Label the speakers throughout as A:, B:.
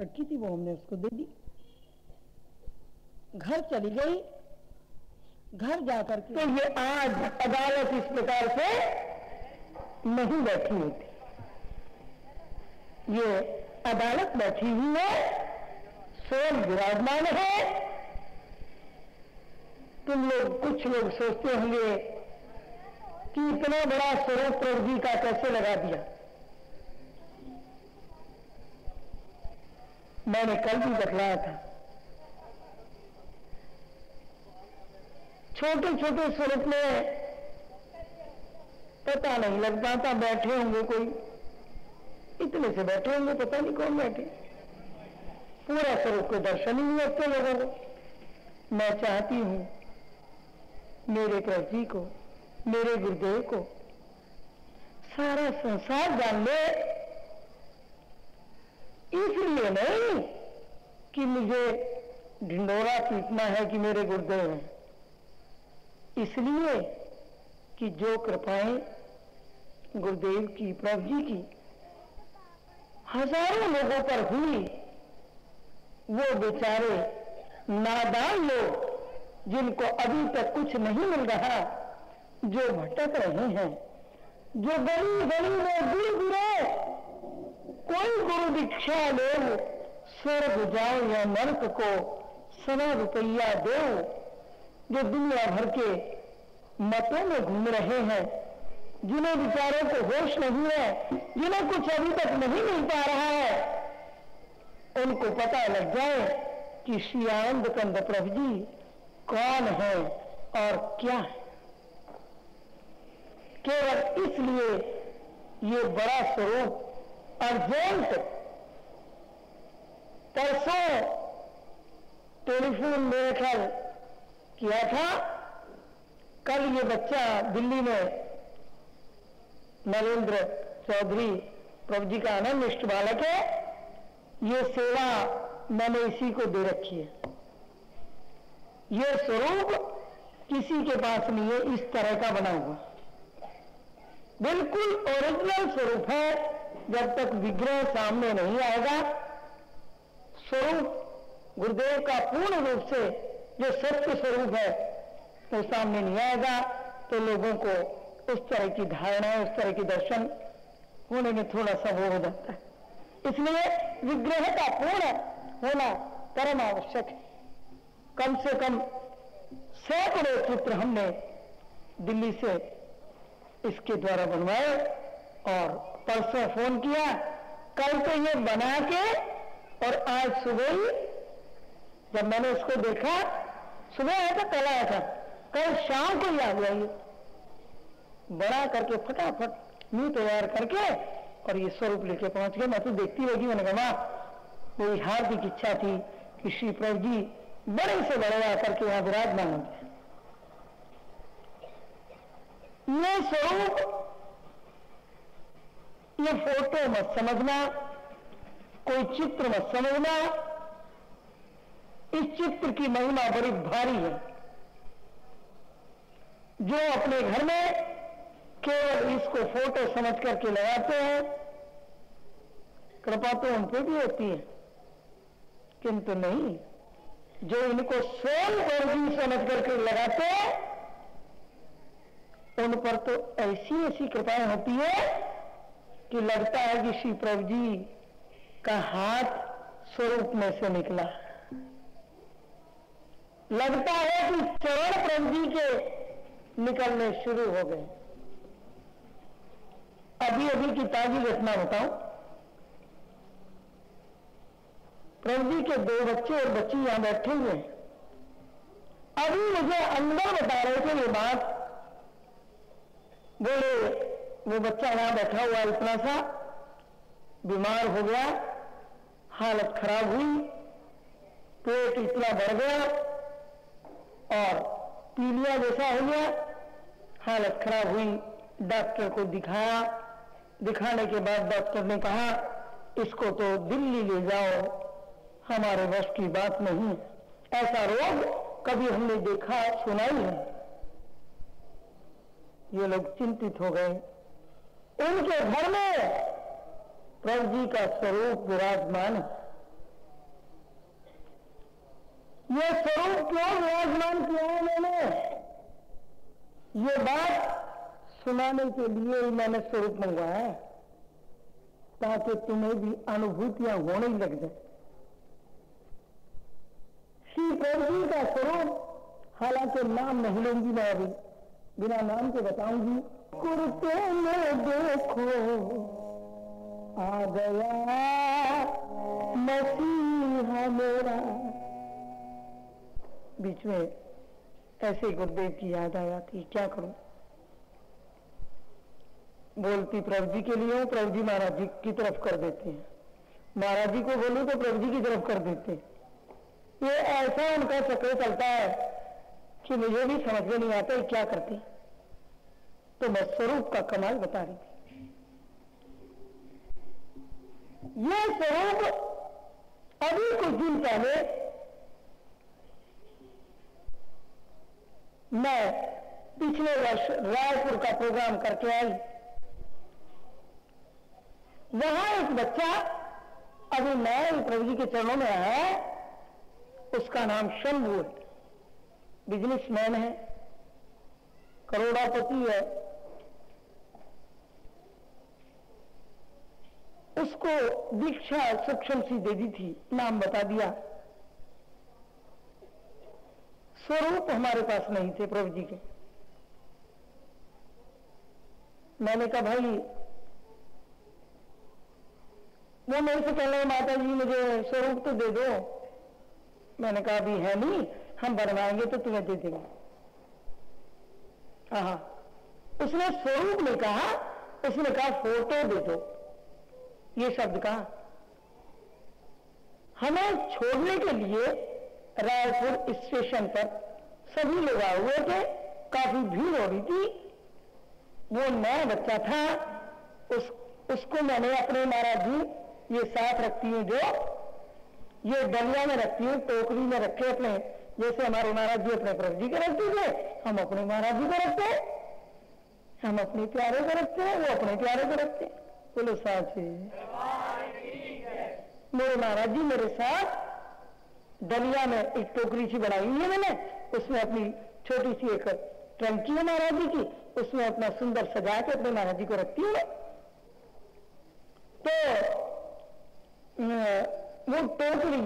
A: रखी थी वो हमने उसको दे दी। घर चली गई। घर जाकर
B: तो ये आज अदालत इस प्रकार से नहीं बैठी होती। ये अदालत बैठी हुई है स्वयं विराजमान है। तुम लोग कुछ लोग सोचते होंगे कि इतना बड़ा स्वरूप प्रभु जी का कैसे लगा दिया? मैंने कल भी बतलाया था। छोटे छोटे स्वरूप में पता नहीं लग पाता बैठे होंगे कोई। इतने से बैठे होंगे, पता नहीं कौन बैठे। पूरा स्वरूप को दर्शन ही नहीं होते लोगों को। मैं चाहती हूँ, मेरे प्रभु जी को, मेरे गुरुदेव को सारा संसार जान ले। इसलिए नहीं कि मुझे ढिंडोरा पीटना है कि मेरे गुरुदेव हैं इसलिए कि जो कृपाएँ गुरुदेव की, प्रभु जी की हज़ारों लोगों पर हुई, वो बेचारे नादान लोग जिनको अभी तक कुछ नहीं मिल रहा, जो भटक रहे हैं, जो गली गली में दूर दूरे कोई गुरु दीक्षा ले स्वर्ग जाओ या नर्क को सवा रुपया दो जो दुनिया भर के मतों में घूम रहे हैं, जिन्हें विचारों को होश नहीं है, जिन्हें कुछ अभी तक नहीं मिल पा रहा है, उनको पता लग जाए कि श्री आनंद कंद प्रभु जी कौन है और क्या है। केवल इसलिए ये बड़ा स्वरूप अर्जेंट परसों टेलीफोन मेरे ख्याल किया था। कल ये बच्चा दिल्ली में नरेंद्र चौधरी प्रभु जी का आनंद इष्ट बालक है। ये सेवा मैंने इसी को दे रखी है। ये स्वरूप किसी के पास नहीं है, इस तरह का बना हुआ। बिल्कुल ओरिजिनल स्वरूप है। जब तक विग्रह सामने नहीं आएगा, स्वरूप गुरुदेव का पूर्ण रूप से जो सत्य स्वरूप है, वो तो सामने नहीं आएगा। तो लोगों को उस तरह की धारणा, उस तरह की दर्शन होने में थोड़ा सा वो हो जाता है। इसलिए विग्रह का पूर्ण होना परम आवश्यक है। कम से कम सैकड़ों चित्र हमने दिल्ली से इसके द्वारा बनवाए और परसों फ़ोन किया, कल तो ये बना के और आज सुबह ही जब मैंने इसको देखा, सुबह आया था, कल आया था। कल शाम को ही आ गया ये। बड़ा करके फटाफट मुँह तैयार करके और ये स्वरूप लेके पहुँच गए। मैं तो देखती रहेगी मैंने कहा माँ मेरी हार्दिक इच्छा थी कि श्री प्रभु जी बड़े से बड़े आकर के यहाँ विराजमान होंगे ये स्वरूप ये फ़ोटो मत समझना, कोई चित्र मत समझना। इस चित्र की महिमा बड़ी भारी है। जो अपने घर में केवल इसको फ़ोटो समझ करके लगाते हैं, कृपा तो उन पर भी होती है। किंतु नहीं, जो इनको स्वयं गर्जी समझ करके लगाते हैं, उन पर तो ऐसी ऐसी कृपाएँ होती है कि लगता है कि श्री प्रभु जी का हाथ स्वरूप में से निकला। लगता है कि चरण प्रभु जी के निकलने शुरू हो गए। अभी अभी की ताजी घटना बताऊँ, प्रभु जी के दो बच्चे और बच्ची यहाँ बैठे हुए हैं। अभी मुझे अंदर बता रहे थे ये बात। बोले वो बच्चा यहाँ बैठा हुआ इतना सा बीमार हो गया, हालत खराब हुई, पेट इतना बढ़ गया और पीलिया जैसा हो गया, हालत खराब हुई। डॉक्टर को दिखाया। दिखाने के बाद डॉक्टर ने कहा, इसको तो दिल्ली ले जाओ, हमारे वश की बात नहीं। ऐसा रोग कभी हमने देखा सुना ही है ये लोग चिंतित हो गए। उनके घर में प्रभु जी का स्वरूप विराजमान है। ये स्वरूप क्यों विराजमान किया है मैंने? ये बात सुनाने के लिए ही मैंने स्वरूप मंगवाया है, ताकि तुम्हें भी अनुभूतियाँ होने लग जाए। श्री प्रभु जी का स्वरूप, हालाँकि नाम नहीं लूँगी मैं अभी, बिना नाम के बताऊँगी कुर्ते में देखो, आ गया मसीहा मेरा। बीच में ऐसे गुरुदेव की याद आ जाती, क्या करूँ? बोलती प्रभु जी के लिए हूँ प्रभु जी महाराज जी की तरफ़ कर देते हैं। महाराज जी को बोलूँ तो प्रभु जी की तरफ़ कर देते हैं। ये ऐसा उनका चक्र चलता है कि मुझे भी समझ में नहीं आता क्या करते तो मैं स्वरूप का कमाल बता रही थी। ये स्वरूप अभी कुछ दिन पहले मैं पिछले वर्ष रायपुर का प्रोग्राम करके आई। वहाँ एक बच्चा, अभी मैं प्रभु जी के चरणों में आया उसका नाम शंभू है। बिजनेसमैन है, करोड़ापति है। उसको दीक्षा सक्षम सी दे दी थी, नाम बता दिया। स्वरूप हमारे पास नहीं थे प्रभु जी के। मैंने कहा, भाई, वो मेरे से कहने माता जी मुझे स्वरूप तो दे दो। मैंने कहा, अभी है नहीं, हम बनवाएँगे तो तुम्हें दे देंगे। हाँ उसने स्वरूप ने कहा, उसने कहा, फ़ोटो दे दो। ये शब्द कहा हमें छोड़ने के लिए रायपुर स्टेशन पर सभी लोग आए हुए थे, काफ़ी भीड़ हो रही थी। वो नया बच्चा था, उस, उसको मैंने अपने महाराज जी ये साथ रखती हूँ जो, ये डलिया में रखती हूँ, टोकरी में रखे अपने, जैसे हमारे महाराज जी अपने प्रभु जी को रखते थे, हम अपने महाराज जी को रखते हैं, हम अपने प्यारे को रखते हैं, वो अपने प्यारे को रखते हैं। बोलो साची मेरे महाराज जी, मेरे साथ डलिया में एक टोकरी सी बनाई है मैंने। उसमें अपनी छोटी सी एक टंकी है महाराज जी की। उसमें अपना सुंदर सजा के अपने महाराज जी को रखती हूँ तो वो टोकरी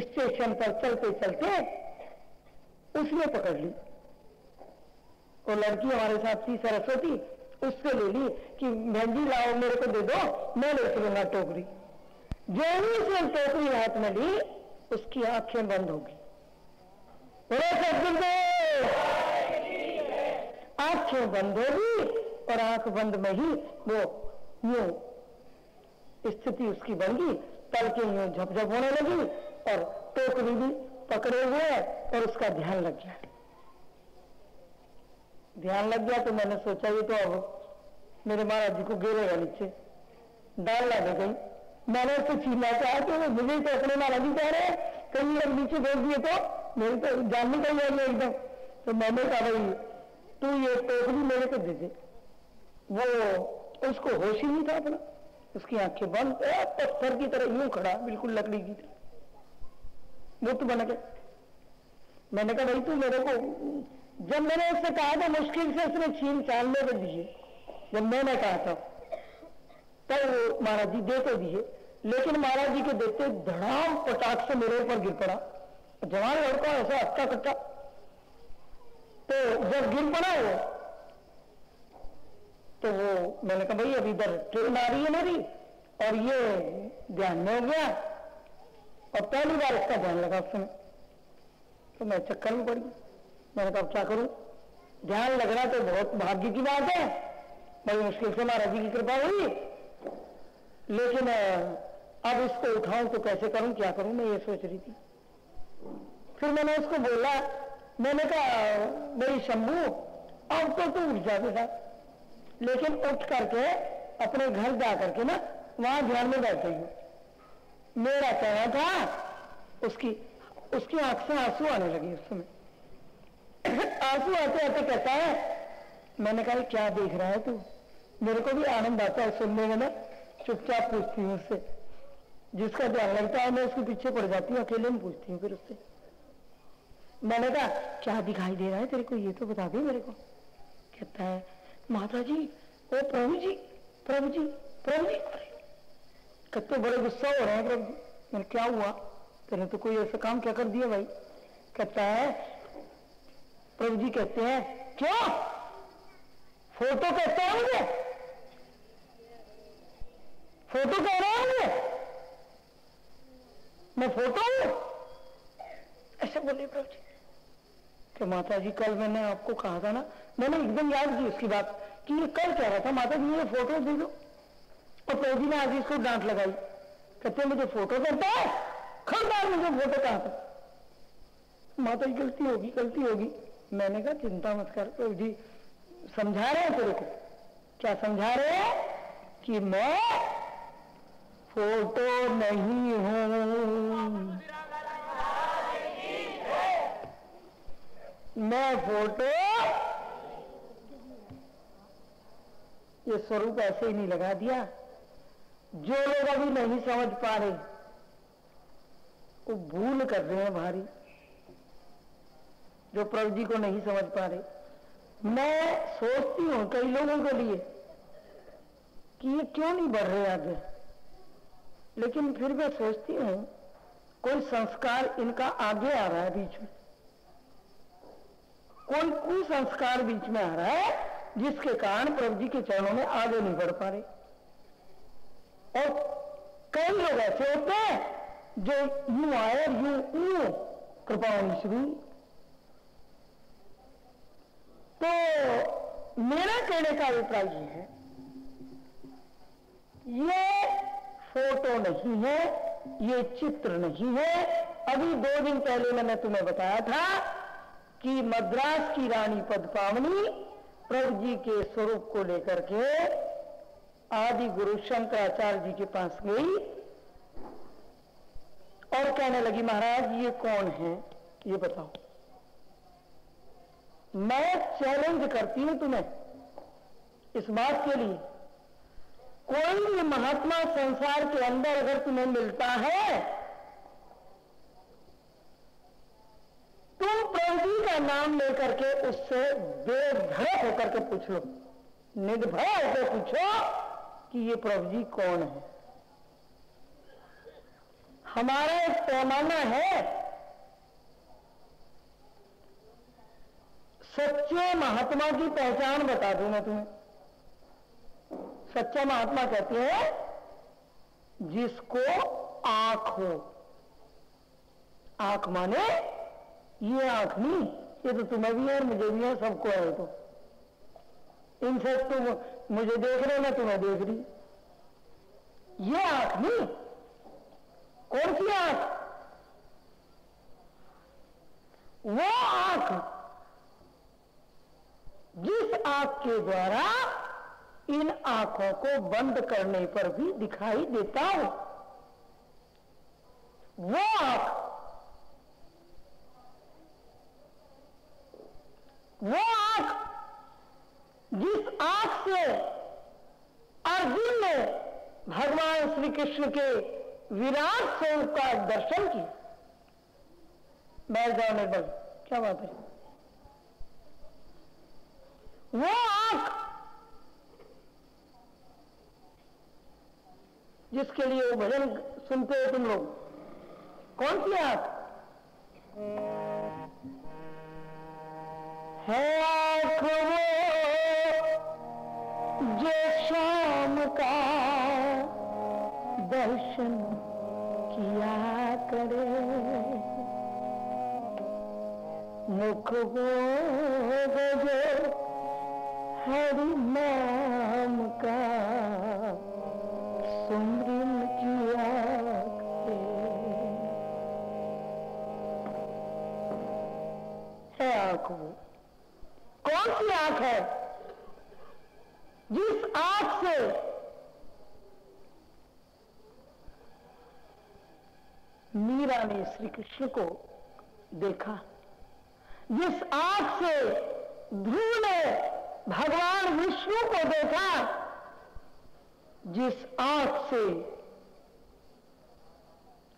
B: स्टेशन पर चलते चलते उसने पकड़ ली। वो लड़की हमारे साथ थी सरस्वती। उससे ले ली कि मेहंदी लाओ, मेरे को दे दो, मैं ले चलूँगा टोकरी। जो ही उसने टोकरी हाथ में ली, उसकी आँखें बंद होगी आँखें बंद होगी और आँख बंद में ही वो यूँ स्थिति उसकी बन गई। तल के यूँ झपझप होने लगी और टोकरी भी पकड़े हुए और उसका ध्यान लग गया। ध्यान लग गया तो मैंने सोचा ये तो अब मेरे महाराज जी को गिरेगा नीचे। डाल ला दे गई मैंने उसको छीना चाहा वो मुझे तो अपने महाराज जी कह रहे कहीं अगर नीचे भेज दिए तो मेरी तो जान निकल जाएगी एकदम। तो मैंने कहा, भाई, तू ये टोकरी मेरे को दे दे। वो उसको होश ही नहीं था अपना। उसकी आँखें बंद पत्थर की तरह यूँ खड़ा, बिल्कुल लकड़ी की तरह। मुक्त बन के मैंने कहा, भाई, तू मेरे को जब मैंने उससे कहा था, मुश्किल से उसने छीन चालने को दिए। जब मैंने कहा था, तब महाराज जी दे तो दिए। लेकिन महाराज जी के देते धड़ाम पटाख से मेरे ऊपर गिर पड़ा। जवान लड़का ऐसा अच्छा कच्चा तो जब गिर पड़ा वो तो वो मैंने कहा, भाई अभी इधर ट्रेन आ रही है मेरी, और ये ध्यान में हो गया। और पहली बार इसका ध्यान लगा उस समय तो मैं चक्कर में पड़ी मैंने कहा क्या करूँ? ध्यान लगना तो बहुत भाग्य की बात है। बड़ी मुश्किल से महाराज जी की कृपा हुई। लेकिन अब इसको उठाऊं तो कैसे करूँ, क्या करूँ, मैं ये सोच रही थी। फिर मैंने उसको बोला, मैंने कहा, मेरी शंभू, अब तो तू उठ जा बेटा। लेकिन उठ करके, अपने घर जा करके ना, वहाँ ध्यान में बैठ गई मेरा कहना था, उसकी उसकी आँख से आँसू आने लगी उस समय। आँसू आते आते कहता है, मैंने कहा क्या देख रहा है तू? मेरे को भी आनंद आता है सुनने में ना, चुपचाप पूछती हूँ उससे। जिसका ध्यान लगता है, मैं उसके पीछे पड़ जाती हूँ, अकेले में पूछती हूँ फिर उससे। मैंने कहा, क्या दिखाई दे रहा है तेरे को? ये तो बता दे मेरे को। कहता है माता जी ओ प्रभु जी प्रभु जी प्रभु जी। कहते बड़े गुस्सा हो रहे हैं प्रभु जी। मैंने क्या हुआ? तेरे तो कोई ऐसा काम क्या कर दिया भाई? कहता है प्रभु जी कहते हैं, क्या? फ़ोटो कहते हैं मुझे? फ़ोटो कह रहे हैं मुझे? मैं फ़ोटो हूँ? ऐसे बोले प्रभु जी। कि माता जी, कल मैंने आपको कहा था ना, मैंने एकदम याद की उसकी बात कि ये कल कह रहा था, माता जी ये फ़ोटो दे दो। और प्रभु जी ने आज इसको डांट लगाई। कहते मुझे फ़ोटो करता है? खबरदार मुझे फ़ोटो कहा था माता जी, गलती होगी गलती होगी। मैंने कहा, चिंता मत कर प्रभु जी समझा रहे हैं तेरे को? क्या समझा रहे हैं? कि मैं फ़ोटो नहीं हूँ। मैं फ़ोटो ये स्वरूप ऐसे ही नहीं लगा दिया, जो लोग अभी नहीं समझ पा रहे, वो भूल कर रहे हैं भारी जो प्रभु जी को नहीं समझ पा रहे। मैं सोचती हूँ कई लोगों के लिए कि ये क्यों नहीं बढ़ रहे आगे? लेकिन फिर मैं सोचती हूँ, कोई संस्कार इनका आगे आ रहा है बीच में। कोई कुसंस्कार बीच में आ रहा है जिसके कारण प्रभु जी के चरणों में आगे नहीं बढ़ पा रहे। और कई लोग ऐसे होते हैं जो यूँ आए यूँ यूँ कृपा होनी शुरू तो मेरा कहने का अभिप्राय ये है ये फ़ोटो नहीं है, ये चित्र नहीं है। अभी दो दिन पहले मैंने तुम्हें बताया था कि मद्रास की रानी पदपावनी प्रभु जी के स्वरूप को लेकर के आदि गुरु शंकराचार्य जी के पास गई और कहने लगी, महाराज, ये कौन है? ये बताओ। मैं चैलेंज करती हूँ तुम्हें इस बात के लिए। कोई भी महात्मा संसार के अंदर अगर तुम्हें मिलता है, तुम प्रभु का नाम लेकर के उससे बेधड़क होकर के पूछ। निर्भय होकर पूछो कि ये प्रभु जी कौन है। हमारा एक पैमाना है सच्चे महात्मा की पहचान बता दूँ मैं तुम्हें। सच्चा महात्मा कहते हैं, जिसको आँख हो। आँख माने ये आँख नहीं, ये तो तुम्हें भी है और मुझे भी है, सबको है तो। इनसे तुम, मुझे देख रहे हो, मैं तुम्हें देख रही। ये आँख नहीं। कौन सी आँख? वो आँख जिस आँख के द्वारा इन आँखों को बंद करने पर भी दिखाई देता हो। वो आँख वो आँख जिस आँख से अर्जुन ने भगवान श्री कृष्ण के विराट स्वरूप का दर्शन किया। बैठ जाओ निर्बल क्या बात है? वो आँख जिसके लिए वो भजन सुनते हो तुम लोग। कौन सी आँख है आँख वो जो शाम का दर्शन किया करे। मुख वो जो हरि नाम का सुमरिन किया है आँख वो। कौन सी आँख है? जिस आँख से मीरा ने श्री कृष्ण को देखा, जिस आँख से ध्रुव ने भगवान विष्णु को देखा, जिस आँख से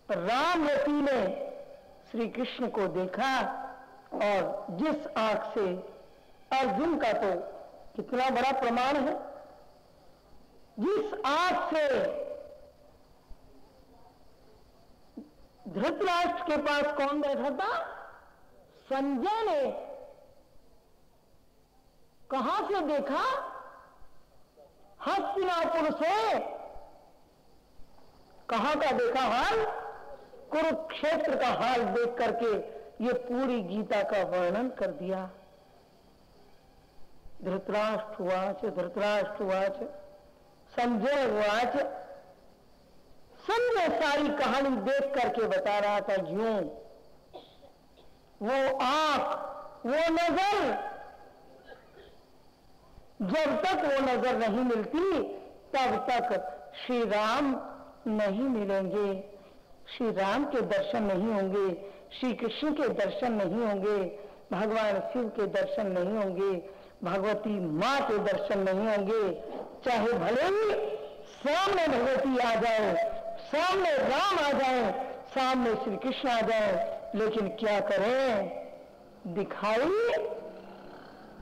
B: रामवती ने श्री कृष्ण को देखा और जिस आँख से अर्जुन का तो कितना बड़ा प्रमाण है। जिस आँख से धृतराष्ट्र के पास कौन बैठा था? संजय ने कहाँ से देखा? हस्तिनापुर से कहाँ का देखा हाल? कुरुक्षेत्र का हाल देख करके ये पूरी गीता का वर्णन कर दिया। धृतराष्ट्र वाच धृतराष्ट्र वाच संजय वाच संजय सारी कहानी देख करके बता रहा था, यूँ वो आँख, वो नज़र जब तक वो नज़र नहीं मिलती, तब तक श्री राम नहीं मिलेंगे। श्री राम के दर्शन नहीं होंगे, श्री कृष्ण के दर्शन नहीं होंगे, भगवान शिव के दर्शन नहीं होंगे, भगवती माँ के दर्शन नहीं होंगे। चाहे भले ही सामने भगवती आ जाए, सामने राम आ जाए, सामने श्री कृष्ण आ जाए, लेकिन क्या करें? दिखाई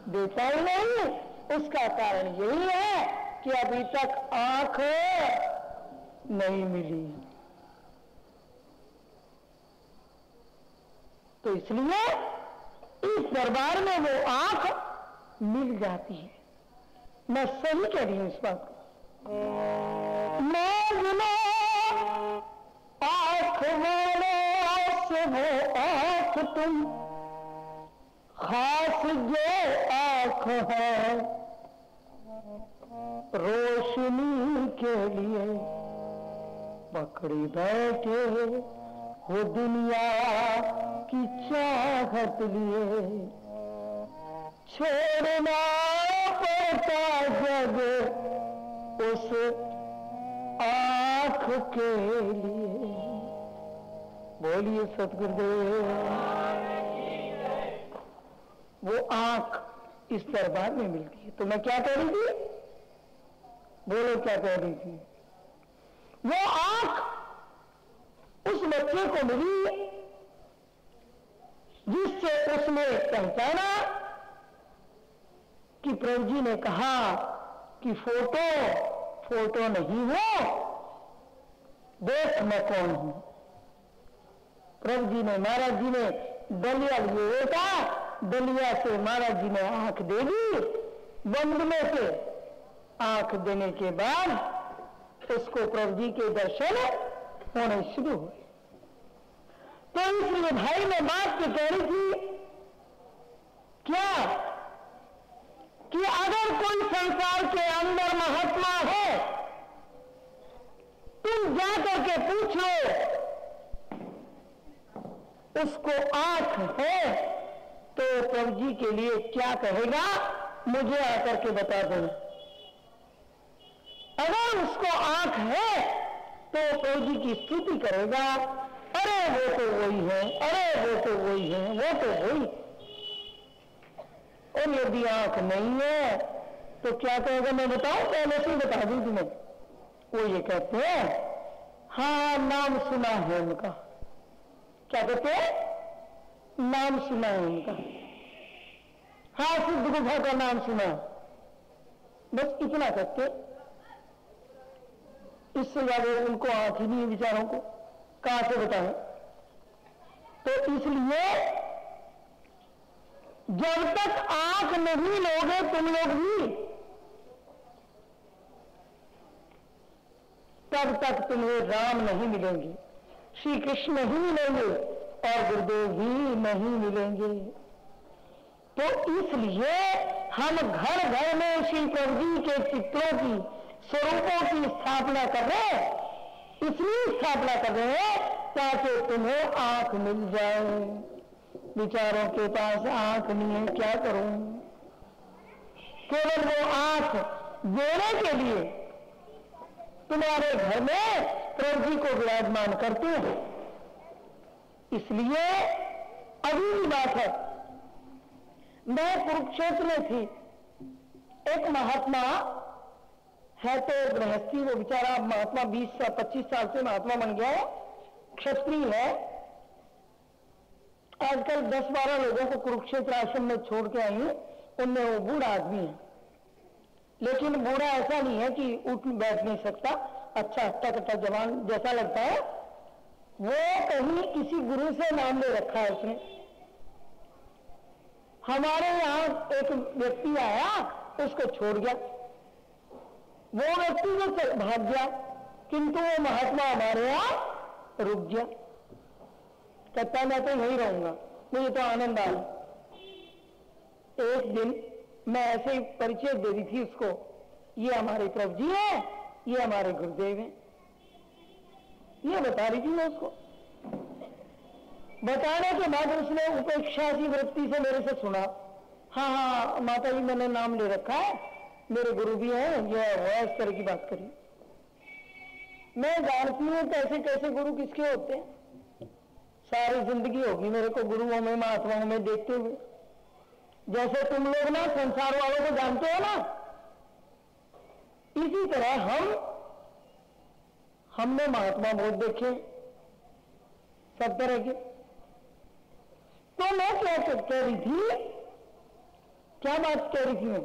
B: देता ही नहीं। उसका कारण यही है कि अभी तक आँख नहीं मिली। तो इसलिए इस दरबार में वो आँख मिल जाती है। मैं सही कह रही हूँ इस बात को। मैं आँख वाले से वो आँख तुम, खास जो आँख है रोशनी के लिए पकड़ी बैठे हो दुनिया की चाहत लिए। छोड़ना पड़ता जग उस आँख के लिए। बोलिए सतगुरुदेव, वो आँख इस दरबार में मिलती है। तो मैं क्या थी? बोलो क्या कह रही थी? वो आँख उस बच्चे को मिली, जिससे उसने पहचाना कि प्रभु जी ने कहा कि फ़ोटो फ़ोटो नहीं हो, देख मैं कौन हूँ। प्रभु जी ने, महाराज जी ने दलिया लिए था दलिया से महाराज जी ने आँख दे दी बंद में से आँख देने के बाद उसको प्रभु जी के दर्शन होने शुरू हुए। तो इसलिए भाई ने बात की कह रही थी, क्या? कि अगर कोई संसार के अंदर महात्मा है, तुम जाकर के पूछ लो, उसको आँख है तो प्रभु जी के लिए क्या कहेगा? मुझे आकर के बता दो। अगर उसको आँख है तो प्रभु जी की स्तुति करेगा। अरे वो तो वही है, अरे वो तो वही है, वो तो वही। और यदि आँख नहीं है तो क्या कहेगा? मैं बताऊँ, पहले से बता दूँ तुम्हें वो ये कहते हैं हाँ नाम सुना है उनका। क्या कहते हैं? नाम सुना है उनका। हाँ सिद्ध गुफा का नाम सुना। बस इतना कहते इससे ज़्यादा उनको आँख ही नहीं विचारों को। कहाँ से बताएँ? तो इसलिए जब तक आँख नहीं लोगे, तुम लोग भी तब तक तुम्हें राम नहीं मिलेंगे श्री कृष्ण नहीं मिलेंगे और गुरुदेव भी नहीं मिलेंगे। तो इसलिए हम घर घर में श्री प्रभु जी के चित्रों की स्वरूपों की स्थापना कर रहे हैं। इसलिए स्थापना कर रहे हैं ताकि तुम्हें आँख मिल जाए। विचारों के पास आँख नहीं है, क्या करूँ? केवल वो आँख देने के लिए तुम्हारे घर में प्रभु को विराजमान करते हैं। इसलिए अभी भी बात है, मैं कुरुक्षेत्र में थी। एक महात्मा है तो गृहस्थी वो बेचारा महात्मा 20 से 25 साल से महात्मा बन गया है, क्षत्रिय है। आजकल दस बारह लोगों को कुरुक्षेत्र आश्रम में छोड़ के आई उनमें वो बूढ़ा आदमी है। लेकिन बूढ़ा ऐसा नहीं है कि उठ बैठ नहीं सकता अच्छा हट्टा कट्टा जवान जैसा लगता है। वो कहीं किसी गुरु से नाम ले रखा है उसने। हमारे यहाँ एक व्यक्ति आया, उसको छोड़ गया। वो व्यक्ति जो भाग गया, किंतु वो महात्मा हमारे यहाँ रुक गया। कहता, मैं तो यही रहूँगा, मुझे तो आनंद आया। एक दिन मैं ऐसे ही परिचय दे रही थी उसको, ये हमारे प्रभु जी है, ये हमारे गुरुदेव हैं। ये बता रही थी मैं उसको। बताने के बाद उसने उपेक्षा की वृत्ति से मेरे से सुना हाँ हाँ माता जी, मैंने नाम ले रखा है। मेरे गुरु भी हैं है इस तरह की बात करी। मैं जानती हूँ कैसे कैसे गुरु किसके होते हैं। सारी ज़िंदगी होगी मेरे को गुरुओं में, महात्माओं में देखते हुए। जैसे तुम लोग ना संसार वालों को जानते हो ना, इसी तरह हम, हमने महात्मा बहुत देखे सब तरह के। तो मैं क्या कह रही थी? क्या बात कह रही थी मैं?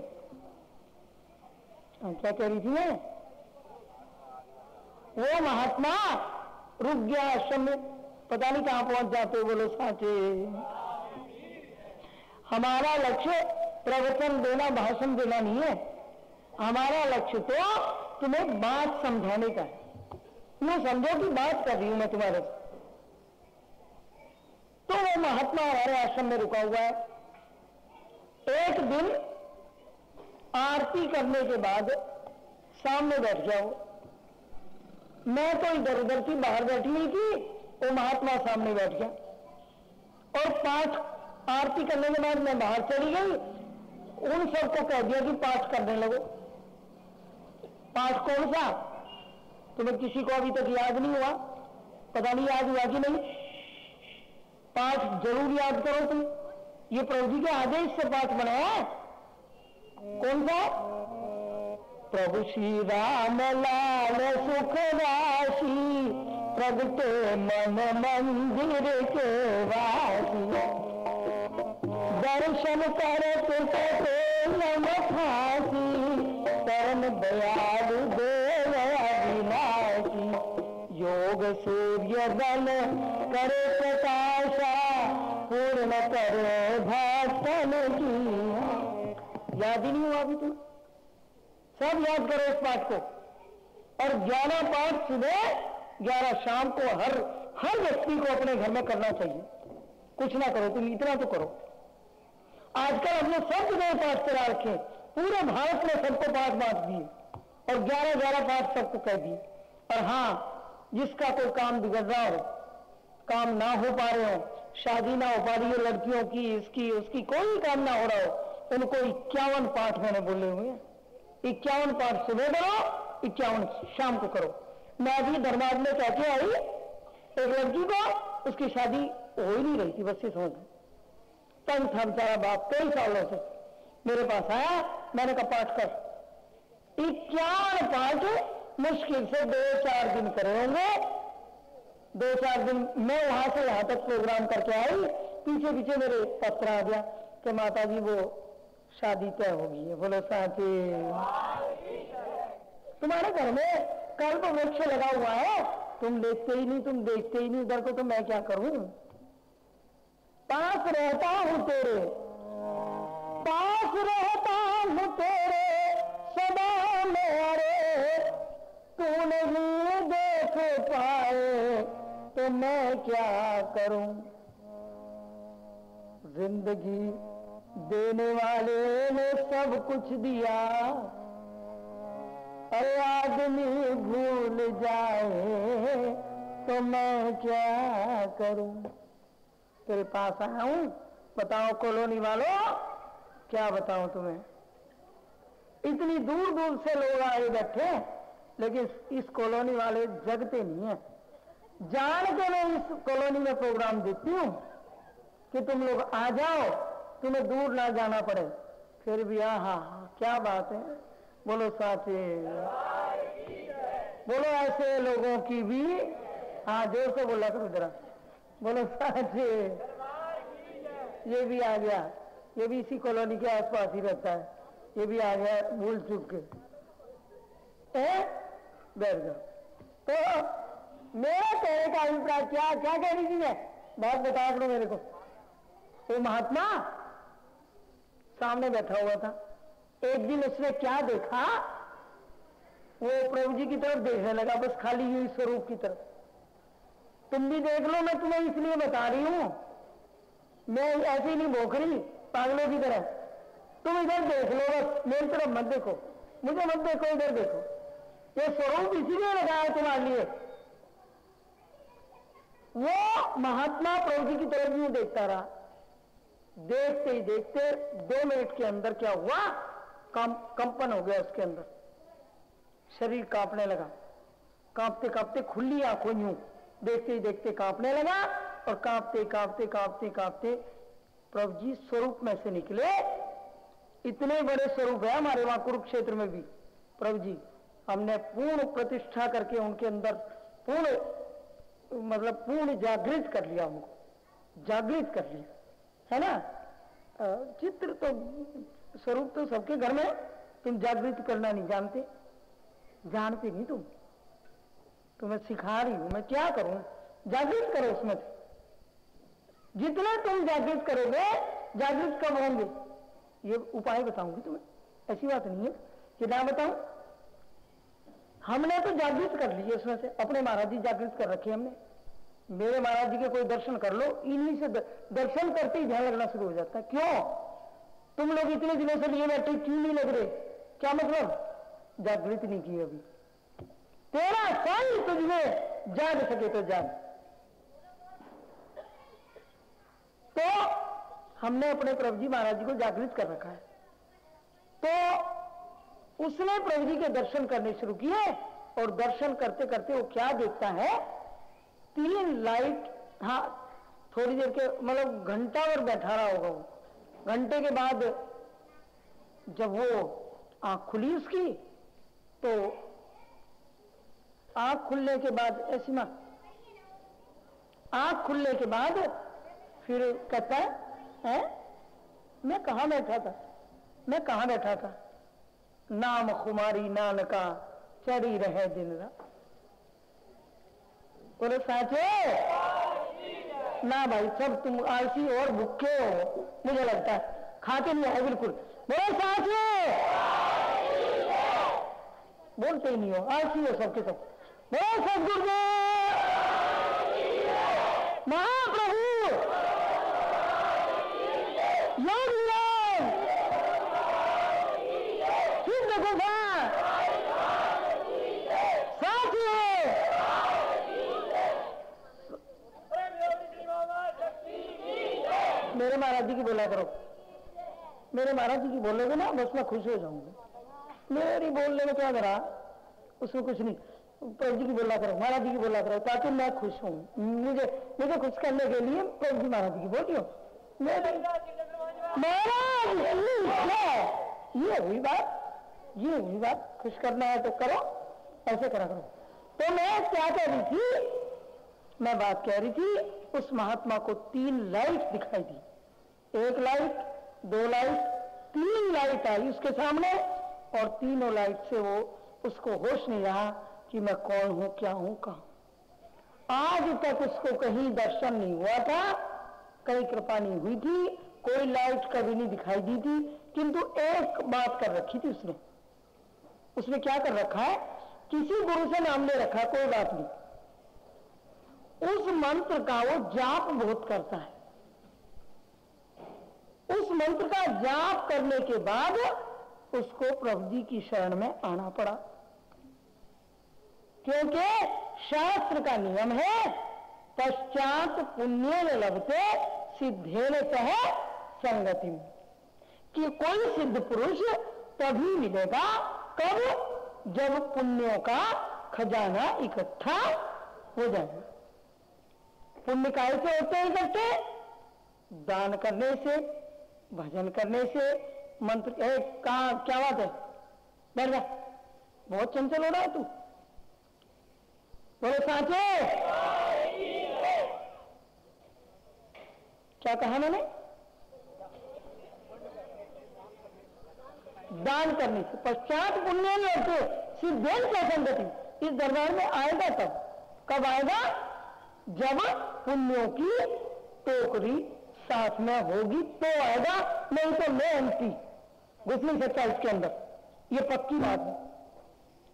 B: क्या कह रही थी वो? महात्मा, रुक गया आश्रम में। पता नहीं कहाँ पहुँच जाते बोलो साचे। हमारा लक्ष्य प्रवचन देना, भाषण देना नहीं है। हमारा लक्ष्य तो तुम्हें बात समझाने का है। यूँ समझो कि बात कर रही हूँ मैं तुम्हारे से। तो वो महात्मा हमारे आश्रम में रुका हुआ है। एक दिन आरती करने के बाद सामने बैठ जाओ मैं तो इधर उधर की बाहर बैठी हुई थी, वो महात्मा सामने बैठ गया। और पाठ आरती करने के बाद मैं बाहर चली गई। उन सबको कह दिया कि पाठ करने लगो। पाठ कौन सा? तुम्हें किसी को अभी तक याद नहीं हुआ? पता नहीं याद हुआ कि नहीं? पाठ ज़रूर याद करो तुम। ये प्रभु जी के आदेश से पाठ बनाया कौन सा प्रभु श्री राम लाल सुख राशि प्रगटे मन मंदिर के वासी। दर्शन कर परम देव अविनाशी। योग सूर्य दल करे प्रकाशा, पूर्ण करे भक्तन की। याद ही नहीं हुआ अभी तुम सब याद करो इस पाठ को। और ग्यारह पाठ सुबह, ग्यारह शाम को हर हर व्यक्ति को अपने घर में करना चाहिए। कुछ ना करो, तुम इतना तो करो। आजकल हमने सब जगह पाठ करा रखे पूरे भारत में सबको पाठ बांट दिए और ग्यारह ग्यारह पाठ सबको कह दिए और हाँ जिसका कोई काम बिगड़ रहा हो, काम ना हो पा रहे हो, शादी ना हो पा रही है लड़कियों की, इसकी, उसकी कोई काम ना हो रहा हो उनको इक्यावन पाठ मैंने बोले हुए इक्यावन पाठ सुबह करो, इक्यावन शाम को करो। मैं अभी धर्माद में कह आई, एक लड़की को, उसकी शादी हो ही नहीं रही थी, बस ये समझ तंग था बेचारा बाप, कई सालों से मेरे पास आया, मैंने कहा, पाठ कर। इक्यावन पाठ मुश्किल से दो चार दिन करे होंगे। दो चार दिन मैं वहाँ से यहाँ तक प्रोग्राम करके आई पीछे पीछे मेरे पत्र आ गया कि माता जी वो शादी तय हो गई है। बोलो साथी। तुम्हारे घर में कल तो वृक्ष लगा हुआ है। तुम देखते ही नहीं, तुम देखते ही नहीं इधर को तो मैं क्या करूँ? पास रहता हूँ तेरे। पास रहता हूँ तेरे। सदा मेरे। तू नहीं देख पाए तो मैं क्या करूँ? ज़िंदगी देने वाले ने सब कुछ दिया। अरे आदमी भूल जाए तो मैं क्या करूँ? तेरे पास आया हूँ? बताओ कॉलोनी वालों, क्या बताऊँ तुम्हें? इतनी दूर दूर से लोग आए बैठे लेकिन इस कॉलोनी वाले जगते नहीं है। जान के मैं इस कॉलोनी में प्रोग्राम देती हूँ कि तुम लोग आ जाओ तुम्हें दूर ना जाना पड़े। फिर भी हाँ हाँ क्या बात है। बोलो साथे। बोलो ऐसे लोगों की भी। हाँ ज़ोर से बोला करो जरा। बोलो साथे। ये भी आ गया। ये भी इसी कॉलोनी के आसपास ही रहता है। ये भी आ गया भूल चुक के। बैठ जाओ। तो मेरा कहने का अभिप्राय क्या क्या कह रही थी मैं? बात बता करो मेरे को। वो महात्मा सामने बैठा हुआ था। एक दिन उसने क्या देखा? वो प्रभु जी की तरफ़ देखने लगा, बस खाली हुई स्वरूप की तरफ़। तुम भी देख लो, मैं तुम्हें इसलिए बता रही हूँ। मैं ऐसी नहीं भोख रही पागलों की तरह। तुम इधर देख लो बस, मेरी तरफ़ मत देखो। मुझे मत देखो, इधर देखो। ये स्वरूप इसीलिए लगाया तुम्हारे लिए। वो महात्मा प्रभु जी की तरफ़ यूँ देखता रहा। देखते ही देखते दो मिनट के अंदर क्या हुआ? कम, कंपन हो गया उसके अंदर। शरीर कांपने लगा। कांपते कांपते खुली आँखों यूँ। देखते ही देखते कांपने लगा और कांपते कांपते कांपते कांपते प्रभु जी स्वरूप में से निकले। इतने बड़े स्वरूप है हमारे वहाँ कुरुक्षेत्र में भी। प्रभु जी हमने पूर्ण प्रतिष्ठा करके उनके अंदर पूर्ण मतलब पूर्ण जागृत कर लिया उनको जागृत कर लिया। है ना? चित्र तो स्वरूप तो सबके घर में तुम जागृत करना नहीं जानते। जानते नहीं तुम। तुम्हें सिखा रही हूँ मैं क्या करूँ? जागृत करो उसमें। जितने तुम जागृत करोगे, जागृत कब होंगे? ये उपाय बताऊँगी तुम्हें। ऐसी बात नहीं है। कि ना बताऊँ। हमने तो जागृत कर लिए उसमें से। अपने महाराज जी जागृत कर रखे हमने। मेरे महाराज जी के कोई दर्शन कर लो, इन्हीं से दर्शन करते ही ध्यान लगना शुरू हो जाता है। क्यों? तुम लोग इतने दिनों से लिए बैठे, क्यों नहीं लग रहे? क्या मतलब? जागृत नहीं की अभी। तेरा संग तुझमें जाग सके तो जाग तो हमने अपने प्रभु जी महाराज जी को जागृत कर रखा है। तो उसने प्रभु जी के दर्शन करने शुरू किए और दर्शन करते करते वो क्या देखता है? तीन लाइट हाँ थोड़ी देर के मतलब घंटा भर बैठा रहा होगा वो। घंटे के बाद जब वो आँख खुली उसकी तो आँख खुलने के बाद ऐसी माँ आँख खुलने के बाद फिर कहता है, है? मैं कहा बैठा था? मैं कहा बैठा था? नाम खुमारी नानका चढ़ी रहे दिन रात। बोले साचे ना भाई, सब तुम आलसी और भूखे हो, मुझे लगता है। खाते नहीं है, बिल्कुल। बोले साचे बोलते ही नहीं हो, आलसी हो सबके सब। बोले सदगुरुदेव, महाप्रभु योग सिद्ध गुफा मेरे बोला करो। मेरे महाराज जी की बोलोगे ना बस मैं खुश हो जाऊँगी। मेरी बोलने में क्या करा? उसमें कुछ नहीं। प्रभु जी की बोला करो, महाराज जी की बोला करो, ताकि मैं खुश हूँ। मुझे मुझे खुश करने के लिए प्रभु जी महाराज जी की बोलियो महाराज, ये हुई बात, ये हुई बात। खुश करना है तो करो, ऐसे करा करो। तो मैं क्या कह रही थी? मैं बात कह रही थी, उस महात्मा को तीन लाइट दिखाई दी। एक लाइट, दो लाइट, तीन लाइट आई उसके सामने, और तीनों लाइट से वो उसको होश नहीं रहा कि मैं कौन हूँ, क्या हूँ, कहा आज तक उसको कहीं दर्शन नहीं हुआ था, कहीं कृपा नहीं हुई थी, कोई लाइट कभी नहीं दिखाई दी थी, किंतु एक बात कर रखी थी उसने। उसने क्या कर रखा है? किसी गुरु से नाम ले रखा, कोई बात नहीं। उस मंत्र का वो जाप बहुत करता है। उस मंत्र का जाप करने के बाद उसको प्रभु जी की शरण में आना पड़ा। क्योंकि शास्त्र का नियम है, पश्चात पुण्य लभते, सिद्धे सह, संगति कि कोई सिद्ध पुरुष तभी मिलेगा कब? जब पुण्यों का खजाना इकट्ठा हो जाएगा पुण्य काय से होते इकट्ठे दान करने से भजन करने से मंत्र ए, कहा क्या बात है? बैठ जा। बहुत चंचल हो रहा है तू। बोलो साचे क्या कहा मैंने? दान करने से। पश्चात पुण्य लड़ते तो सिर्फ़ देन सिद्धेन प्रसंगति इस दरबार में आएगा तब कब आएगा? जब पुण्यों की टोकरी साथ में होगी तो आएगा, नहीं तो मैं एंटी घुस नहीं सकता इसके अंदर? ये पक्की बात है।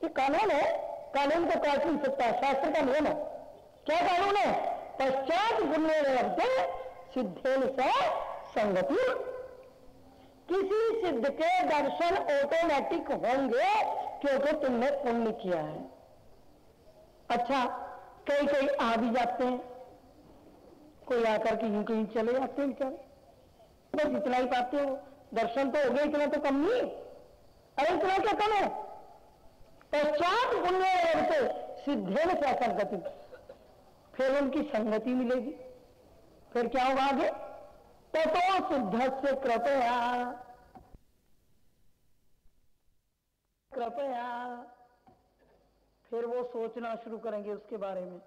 B: ये कानून है। कानून को काट नहीं सकता। शास्त्र का नियम है। क्या कानून है? पश्चात पुण्य लभते सिद्धेन से संगति। किसी सिद्ध के दर्शन ऑटोमेटिक होंगे, क्योंकि तुमने पुण्य किया है। अच्छा कई कई आ भी जाते हैं। कोई आकर के यूँ कहीं चले जाते हैं बेचारे। बस इतना ही पाते हो दर्शन तो हो गया इतना तो कम नहीं अरे इतना क्या कम है? पश्चात पुण्य लगते सिद्धे में क्या संगति? फिर उनकी संगति मिलेगी। फिर क्या होगा आगे? ततो सिद्ध से कृपया। कृपया। फिर वो सोचना शुरू करेंगे उसके बारे में।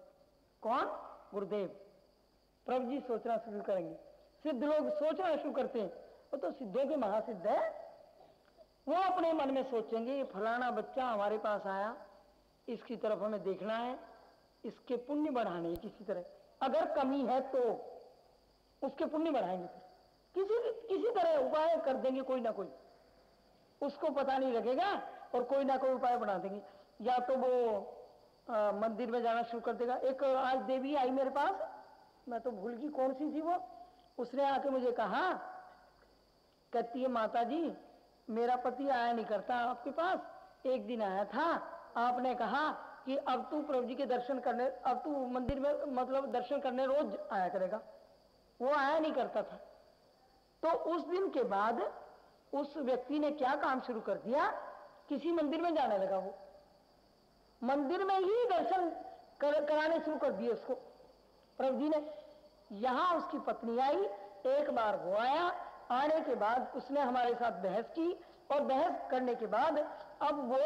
B: कौन? गुरुदेव। प्रभु जी सोचना शुरू करेंगे। सिद्ध लोग सोचना शुरू करते हैं। वो तो सिद्धों के महासिद्ध है। वो अपने मन में सोचेंगे ये फलाना बच्चा हमारे पास आया। इसकी तरफ़ हमें देखना है। इसके पुण्य बढ़ाने किसी तरह। अगर कमी है तो उसके पुण्य बढ़ाएँगे फिर। किसी किसी तरह उपाय कर देंगे कोई ना कोई। उसको पता नहीं लगेगा और कोई ना कोई उपाय बना देंगे। या तो वो आ, मंदिर में जाना शुरू कर देगा। एक आज देवी आई मेरे पास। मैं तो भूल गई कौन सी थी वो? उसने आके मुझे कहा कहती है माता जी मेरा पति आया नहीं करता आपके पास। एक दिन आया था आपने कहा कि अब तू प्रभु जी के दर्शन करने अब तू मंदिर में मतलब दर्शन करने रोज आया करेगा। वो आया नहीं करता था। तो उस दिन के बाद उस व्यक्ति ने क्या काम शुरू कर दिया? किसी मंदिर में जाने लगा वो। मंदिर में ही दर्शन कर, कराने शुरू कर दिए उसको। प्रभु जी ने यहाँ उसकी पत्नी आई, एक बार वो आया, आने के बाद उसने हमारे साथ बहस की और बहस करने के बाद अब वो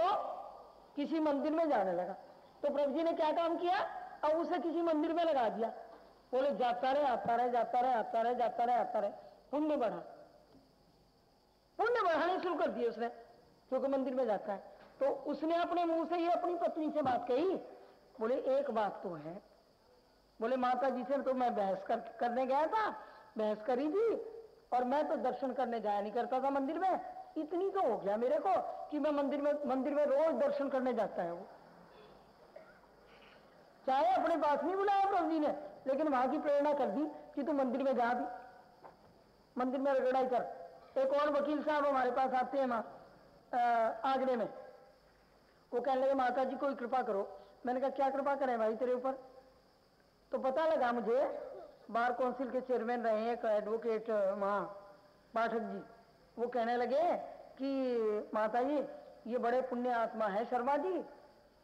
B: किसी मंदिर में जाने लगा। तो प्रभु जी ने क्या काम किया? अब उसे किसी मंदिर में लगा दिया। बोले, जाता रहे, आता रहे, जाता रहे, आता रहे, जाता रहे, आता रहे। पुण्य बढ़ा। पुण्य बढ़ाने शुरू कर दिए उसने क्योंकि मंदिर में जाता है। तो उसने अपने मुँह से ही अपनी पत्नी से बात कही। बोले, एक बात तो है बोले माता जी से तो मैं बहस कर, करने गया था बहस करी थी और मैं तो दर्शन करने जाया नहीं करता था मंदिर में। इतनी तो हो गया मेरे को कि मैं मंदिर में मंदिर में रोज दर्शन करने जाता है। वो चाहे अपने पास नहीं बुलाया प्रभु जी ने लेकिन वहाँ की प्रेरणा कर दी कि तू मंदिर में जा भी। मंदिर में लड़ाई कर। एक और वकील साहब हमारे पास आते हैं वहाँ आगरे में। वो कहने लगे माता जी कोई कृपा करो। मैंने कहा क्या कृपा करें भाई तेरे ऊपर? तो पता लगा मुझे, बार काउंसिल के चेयरमैन रहे एक एडवोकेट वहाँ पाठक जी। वो कहने लगे कि, माता जी, ये बड़े पुण्य आत्मा है शर्मा जी,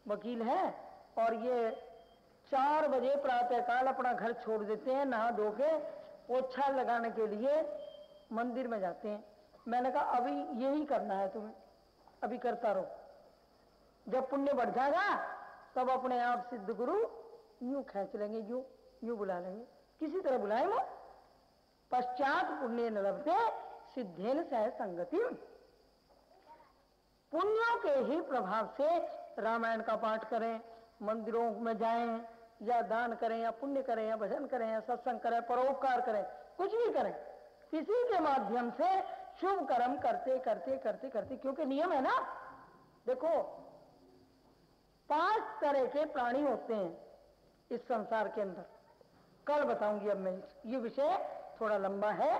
B: वकील है, और ये चार बजे प्रातःकाल अपना घर छोड़ देते हैं, नहा धो के पोछा लगाने के लिए मंदिर में जाते हैं। मैंने कहा, अभी यही करना है तुम्हें, अभी करता रहो। जब पुण्य बढ़ जाएगा, तब अपने आप सिद्ध गुरु यूँ खींच लेंगे, यूँ यूँ बुला लेंगे। किसी तरह बुलाए वो। पश्चात पुण्य लभते सिद्धेन सह संगति। पुण्यों के ही प्रभाव से रामायण का पाठ करें, मंदिरों में जाएँ, या दान करें, या पुण्य करें, या भजन करें, या सत्संग करें, परोपकार करें, कुछ भी करें किसी के माध्यम से शुभ कर्म करते करते करते करते, क्योंकि नियम है ना। देखो, पाँच तरह के प्राणी होते हैं। इस संसार के अंदर। कल बताऊँगी अब मैं ये विषय थोड़ा लंबा है।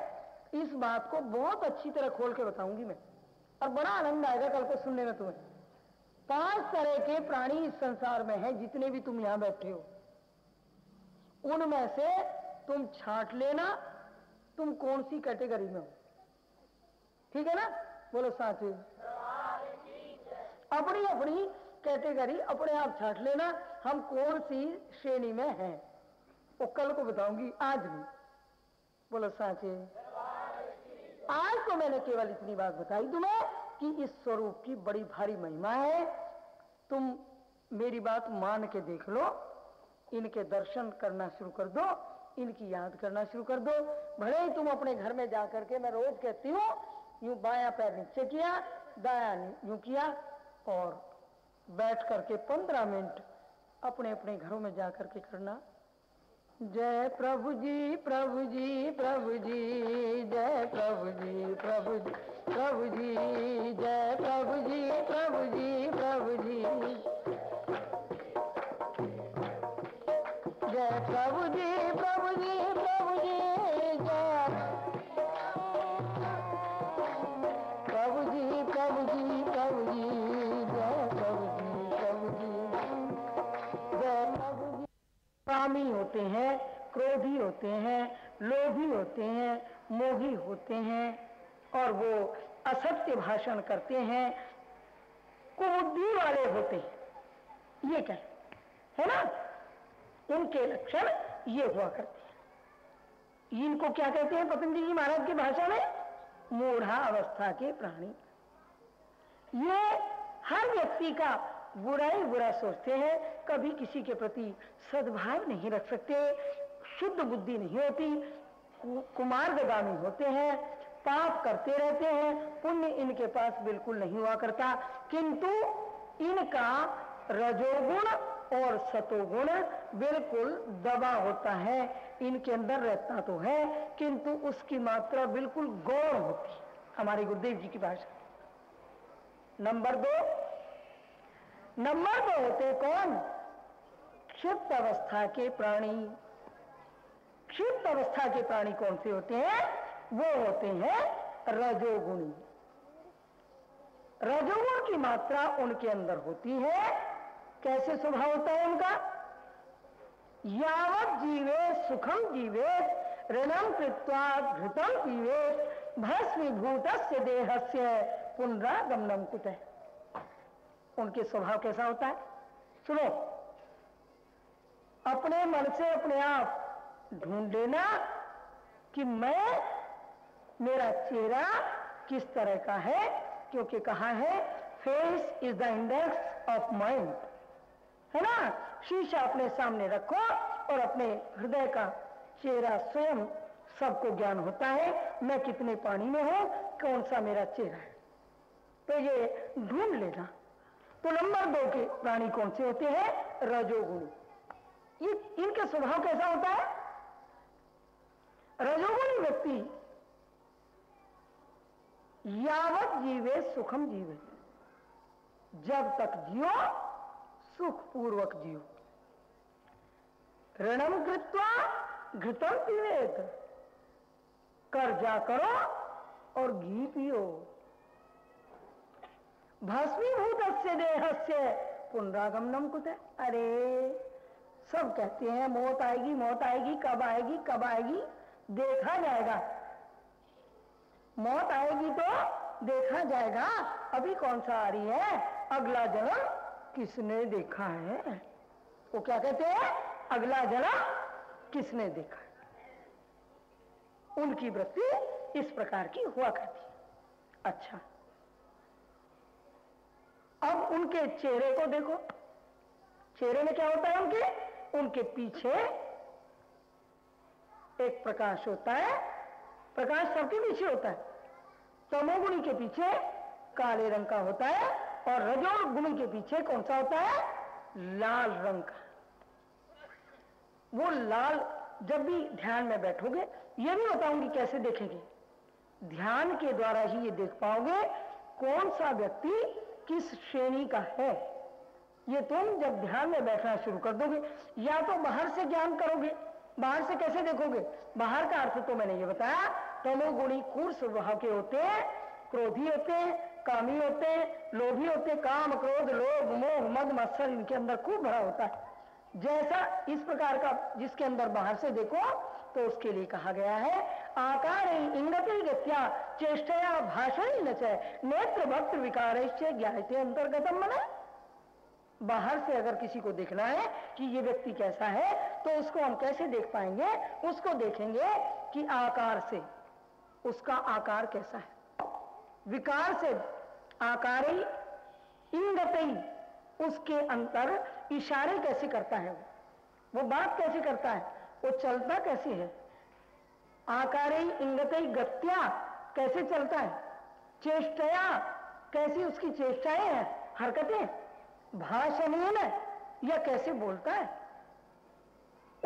B: इस बात को बहुत अच्छी तरह खोल के बताऊँगी मैं। और बड़ा आनंद आएगा कल को सुनने में तुम्हें। पाँच तरह के प्राणी इस संसार में हैं, जितने भी तुम यहाँ बैठे हो। उनमें से तुम छांट लेना, तुम कौन सी कैटेगरी में हो? ठीक है ना? बोलो साथी अपनी अपनी कैटेगरी अपने आप छाट लेना हम कौन सी श्रेणी में हैं? वो कल को बताऊँगी, आज भी। बोलो, साचे। आज तो मैंने केवल इतनी बात बताई तुम्हें कि इस स्वरूप की बड़ी भारी महिमा है। तुम मेरी बात मान के देख लो। इनके दर्शन करना शुरू कर दो। इनकी याद करना शुरू कर दो। भले ही तुम अपने घर में जाकर के मैं रोज कहती हूँ, यूँ बाया पैर नीचे किया, दाया यूँ किया, और बैठ करके पंद्रह मिनट अपने अपने घरों में जा करके करना जय प्रभु जी प्रभु जी प्रभु जी जय प्रभु जी प्रभु जी प्रभु जी जय प्रभु जी प्रभु जी प्रभु जी जय प्रभु जी प्रभु जी प्रभु जी कामी होते हैं, क्रोधी होते हैं, लोभी होते हैं, मोही होते हैं और वो असत्य भाषण करते हैं, कुबुद्धि वाले होते हैं। ये क्या? है ना? इनके लक्षण ये हुआ करते हैं। इनको क्या कहते हैं? पतंजलि महाराज की भाषा में, मूढ़ा अवस्था के प्राणी। ये हर व्यक्ति का बुरा ही बुरा सोचते हैं, कभी किसी के प्रति सद्भाव नहीं रख सकते, शुद्ध बुद्धि नहीं होती कुमार्गामी होते हैं, पाप करते रहते हैं, पुण्य इनके पास बिल्कुल नहीं हुआ करता, किंतु इनका रजोगुण और सतोगुण बिल्कुल दबा होता है, इनके अंदर रहता तो है, किंतु उसकी मात्रा बिल्कुल गौर होती है हमारे गुरुदेव जी की भाषा। नंबर दो नंबर दो होते कौन? क्षिप्त अवस्था के प्राणी। क्षिप्त अवस्था के प्राणी कौन से होते हैं? वो होते हैं रजोगुणी। रजोगुण की मात्रा उनके अंदर होती है। कैसे स्वभाव होता है उनका? यावत जीवे, सुखम जीवे, ऋणम कृत्वा, घृतम पीवे भस्मीभूत से देह से पुनरागमनम कुत? है उनके स्वभाव कैसा होता है? सुनो, अपने मन से अपने आप ढूंढ लेना कि मैं, मेरा चेहरा किस तरह का है, क्योंकि कहा है? Face is the index of mind है ना? शीशा अपने सामने रखो और अपने हृदय का चेहरा स्वयं सबको ज्ञान होता है, मैं कितने पानी में हूँ, कौन सा मेरा चेहरा है? तो ये ढूंढ लेना। तो नंबर दो के प्राणी कौन से होते हैं? रजोगुणी। इनके स्वभाव कैसा होता है? रजोगुणी व्यक्ति यावत जीवे, सुखम जीवे। जब तक जियो सुख पूर्वक जियो। ऋणम कृत्वा घृतम पीवेत। कर्जा करो और घी पियो। भस्मीभूत से देह से पुनरागमनम कुछ अरे, सब कहते हैं, मौत आएगी मौत आएगी, कब आएगी कब आएगी? देखा जाएगा। मौत आएगी तो देखा जाएगा। अभी कौन सा आ रही है? अगला जन्म किसने देखा है? वो क्या कहते हैं? अगला जन्म किसने देखा है? उनकी वृत्ति इस प्रकार की हुआ करती है। अच्छा। अब उनके चेहरे को देखो। चेहरे में क्या होता है उनके? उनके पीछे एक प्रकाश होता है। प्रकाश सबके पीछे होता है। तमोगुणी के पीछे काले रंग का होता है और रजो गुणी के पीछे कौन सा होता है? लाल रंग का। वो लाल जब भी ध्यान में बैठोगे, ये भी बताऊँगी कैसे देखेंगे। ध्यान के द्वारा ही ये देख पाओगे कौन सा व्यक्ति किस श्रेणी का है? ये तुम जब ध्यान में बैठना शुरू कर दोगे, या तो बाहर से ज्ञान करोगे, बाहर से कैसे देखोगे? बाहर का अर्थ तो मैंने ये बताया, तमोगुणी कूर स्वभाव के होते हैं क्रोधी होते हैं कामी होते हैं लोभी होते हैं काम, क्रोध, लोभ, मोह, मद, मत्सर, इनके अंदर खूब भरा होता है। जैसा इस प्रकार का जिसके अंदर बाहर से देखो तो उसके लिए कहा गया है आकार चेष्टया भाषण न नेत्र भक्त विकार ज्ञाते मना। बाहर से अगर किसी को देखना है कि ये व्यक्ति कैसा है तो उसको हम कैसे देख पाएँगे? उसको देखेंगे कि आकार से, उसका आकार कैसा है। विकार से आकार इंगत उसके अंतर इशारे कैसे करता है वो बात कैसे करता है? वो चलता कैसे है? आकार इंगत गत्या कैसे चलता है? चेष्टया कैसी उसकी चेष्टाएँ हैं, हरकतें? भाषणीन या कैसे बोलता है?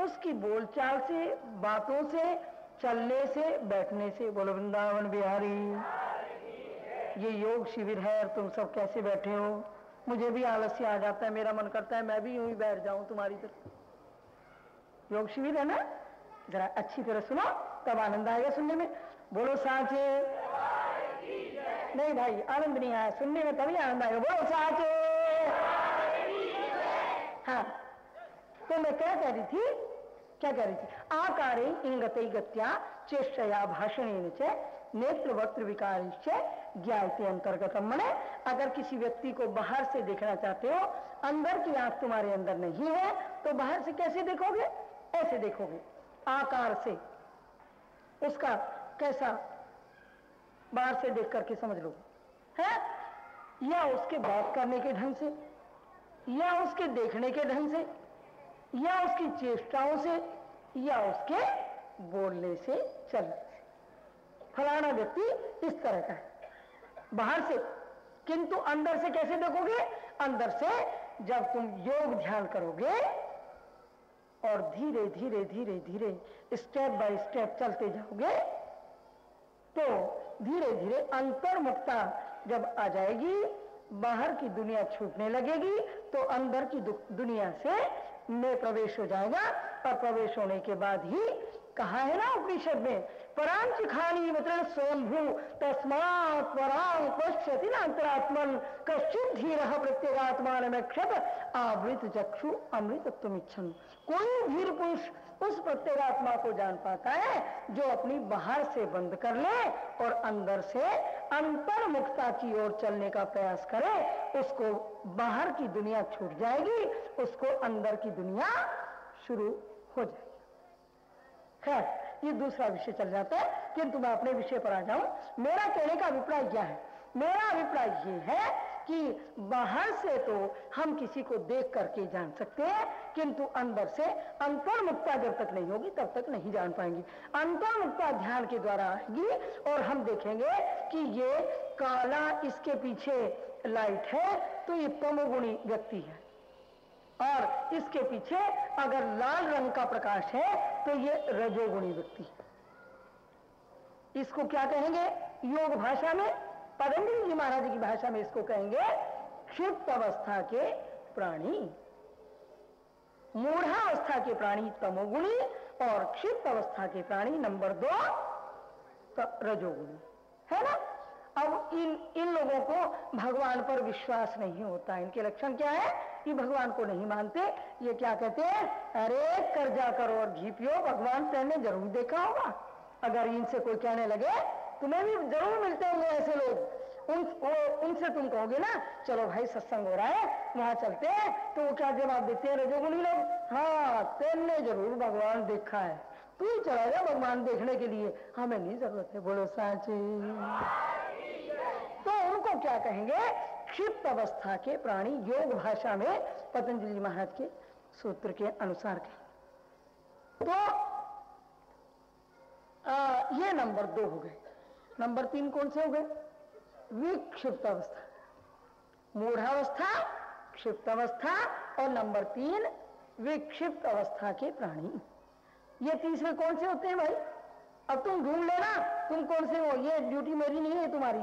B: उसकी बोलचाल से, बातों से, चलने से, बैठने से, बोलो, वृंदावन बिहारी। ये योग शिविर है और तुम सब कैसे बैठे हो? मुझे भी आलस्य आ जाता है, मेरा मन करता है, मैं भी यूँ ही बैठ जाऊँ तुम्हारी तरफ़। योग शिविर है ना? जरा अच्छी तरह सुनो, तब आनंद आएगा सुनने में। बोलो साचे। नहीं भाई, आनंद नहीं आया, सुनने में तभी आनंद आएगा। बोलो साचे। हाँ तो मैं क्या कह रही थी? क्या कह रही थी? आकारे इंगते गत्या चेष्टया भाषण से नेत्र वक्त्र विकार ज्ञाते अंतर्गत मने, अगर किसी व्यक्ति को बाहर से देखना चाहते हो, अंदर की आँख तुम्हारे अंदर नहीं है तो बाहर से कैसे देखोगे? ऐसे देखोगे, आकार से। उसका कैसा बाहर से देख करके समझ लो। है? या उसके बात करने के ढंग से, या उसके देखने के ढंग से, या उसकी चेष्टाओं से, या उसके बोलने से चलने से फलाना व्यक्ति इस तरह का है। बाहर से, किंतु अंदर से कैसे देखोगे? अंदर से जब तुम योग ध्यान करोगे और धीरे धीरे धीरे धीरे स्टेप बाय स्टेप चलते जाओगे तो धीरे धीरे अंतर्मुक्ता जब आ जाएगी, बाहर की दुनिया छूटने लगेगी तो अंदर की दुनिया से में प्रवेश हो जाएगा और प्रवेश होने के बाद ही कहा है ना उपनिषद में? परांच खानी मतलब स्वयंभू, तस्मात पश्यति ना अंतरात्मन। कश्चित धीर प्रत्येगात्मान क्षत आवृत चक्षु अमृत तुम इच्छन कोई धीर पुरुष उस प्रत्येगात्मा को जान पाता है, जो अपनी बाहर से बंद कर ले और अंदर से अंतर मुक्ता की ओर चलने का प्रयास करे, उसको बाहर की दुनिया छूट जाएगी, उसको अंदर की दुनिया शुरू हो जाएगी। खैर, ये दूसरा विषय चल जाता है, किंतु मैं अपने विषय पर आ जाऊँ। मेरा कहने का अभिप्राय क्या है? मेरा अभिप्राय ये है कि बाहर से तो हम किसी को देख करके जान सकते हैं, किंतु अंदर से अंतर्मुक्ता जब तक नहीं होगी, तब तक नहीं जान पाएँगे। अंतर्मुक्ता ध्यान के द्वारा आएगी और हम देखेंगे कि ये काला इसके पीछे लाइट है तो ये तमोगुणी व्यक्ति है। और इसके पीछे अगर लाल रंग का प्रकाश है तो ये रजोगुणी व्यक्ति इसको क्या कहेंगे? योग भाषा में, पतंजलि जी महाराज की भाषा में इसको कहेंगे, क्षिप्त अवस्था के प्राणी। मूढ़ावस्था के प्राणी तमोगुणी और क्षिप्त अवस्था के प्राणी नंबर दो रजोगुणी। है ना? अब इन इन लोगों को भगवान पर विश्वास नहीं होता। इनके लक्षण क्या है? कि भगवान को नहीं मानते। ये क्या कहते हैं? अरे कर्जा करो और घी पियो। भगवान तेने ज़रूर देखा होगा। अगर इनसे कोई कहने लगे, तुम्हें भी ज़रूर मिलते होंगे ऐसे लोग। उन उनसे तुम कहोगे ना, चलो भाई, सत्संग हो रहा है, वहाँ चलते हैं। तो वो क्या जवाब देते हैं रजोगुणी लोग? हाँ तेने ज़रूर भगवान देखा है। तू चला जा भगवान देखने के लिए। हमें नहीं ज़रूरत है, बोलो साची। क्या कहेंगे? क्षिप्त अवस्था के प्राणी योग भाषा में पतंजलि महाराज के सूत्र के अनुसार कहेंगे। तो आ, ये नंबर दो हो गए। नंबर तीन कौन से हो गए? विक्षिप्त अवस्था। मूढ़ावस्था क्षिप्त अवस्था और नंबर तीन विक्षिप्त अवस्था के प्राणी। ये तीसरे कौन से होते हैं भाई? अब तुम ढूंढ लेना तुम कौन से हो? ये ड्यूटी मेरी नहीं है तुम्हारी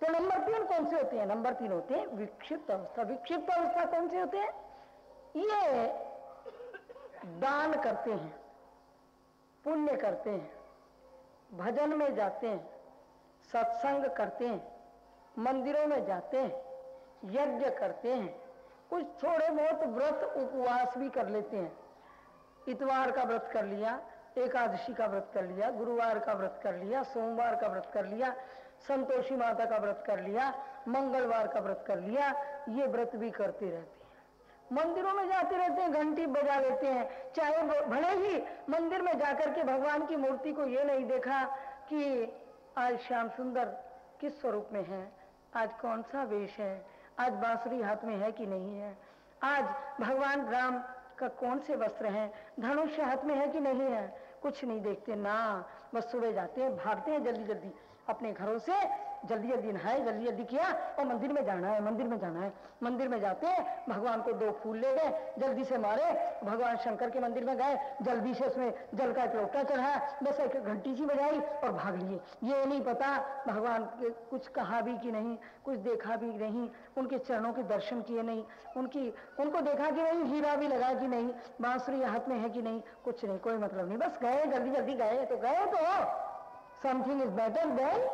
B: तो नंबर तीन कौन से होते हैं? नंबर तीन होते हैं विक्षिप्त अवस्था। विक्षिप्त अवस्था कौन से होते हैं? ये दान करते हैं, पुण्य करते हैं, भजन में जाते हैं, सत्संग करते हैं, मंदिरों में जाते हैं, यज्ञ करते हैं, कुछ थोड़े बहुत व्रत उपवास भी कर लेते हैं। इतवार का व्रत कर लिया, एकादशी का व्रत कर लिया, गुरुवार का व्रत कर लिया, सोमवार का व्रत कर लिया संतोषी माता का व्रत कर लिया, मंगलवार का व्रत कर लिया, ये व्रत भी करते रहते हैं। मंदिरों में जाते रहते हैं, घंटी बजा लेते हैं। चाहे भले ही मंदिर में जाकर के भगवान की मूर्ति को ये नहीं देखा कि आज श्याम सुंदर किस स्वरूप में है, आज कौन सा वेश है, आज बांसुरी हाथ में है कि नहीं है, आज भगवान राम का कौन से वस्त्र हैं, धनुष हाथ में है कि नहीं है, कुछ नहीं देखते, ना, बस सुबह जाते हैं, भागते हैं जल्दी जल्दी अपने घरों से जल्दी जल्दी नहाए, जल्दी जल्दी किया और मंदिर में जाना है, मंदिर में जाना है। मंदिर में जाते भगवान को दो फूल ले गए, जल्दी से मारे, भगवान शंकर के मंदिर में गए, जल्दी से उसमें जल का लोटा चढ़ाया बस एक घंटी सी बजाई और भाग लिए। ये नहीं पता भगवान के कुछ कहा भी कि नहीं, कुछ देखा भी नहीं, उनके चरणों के दर्शन किए नहीं, उनकी, उनको देखा कि नहीं, हीरा भी लगा कि नहीं, बांसुरी हाथ में है कि नहीं, कुछ नहीं, कोई मतलब नहीं। बस गए, जल्दी जल्दी गए तो गए तो। Something is better than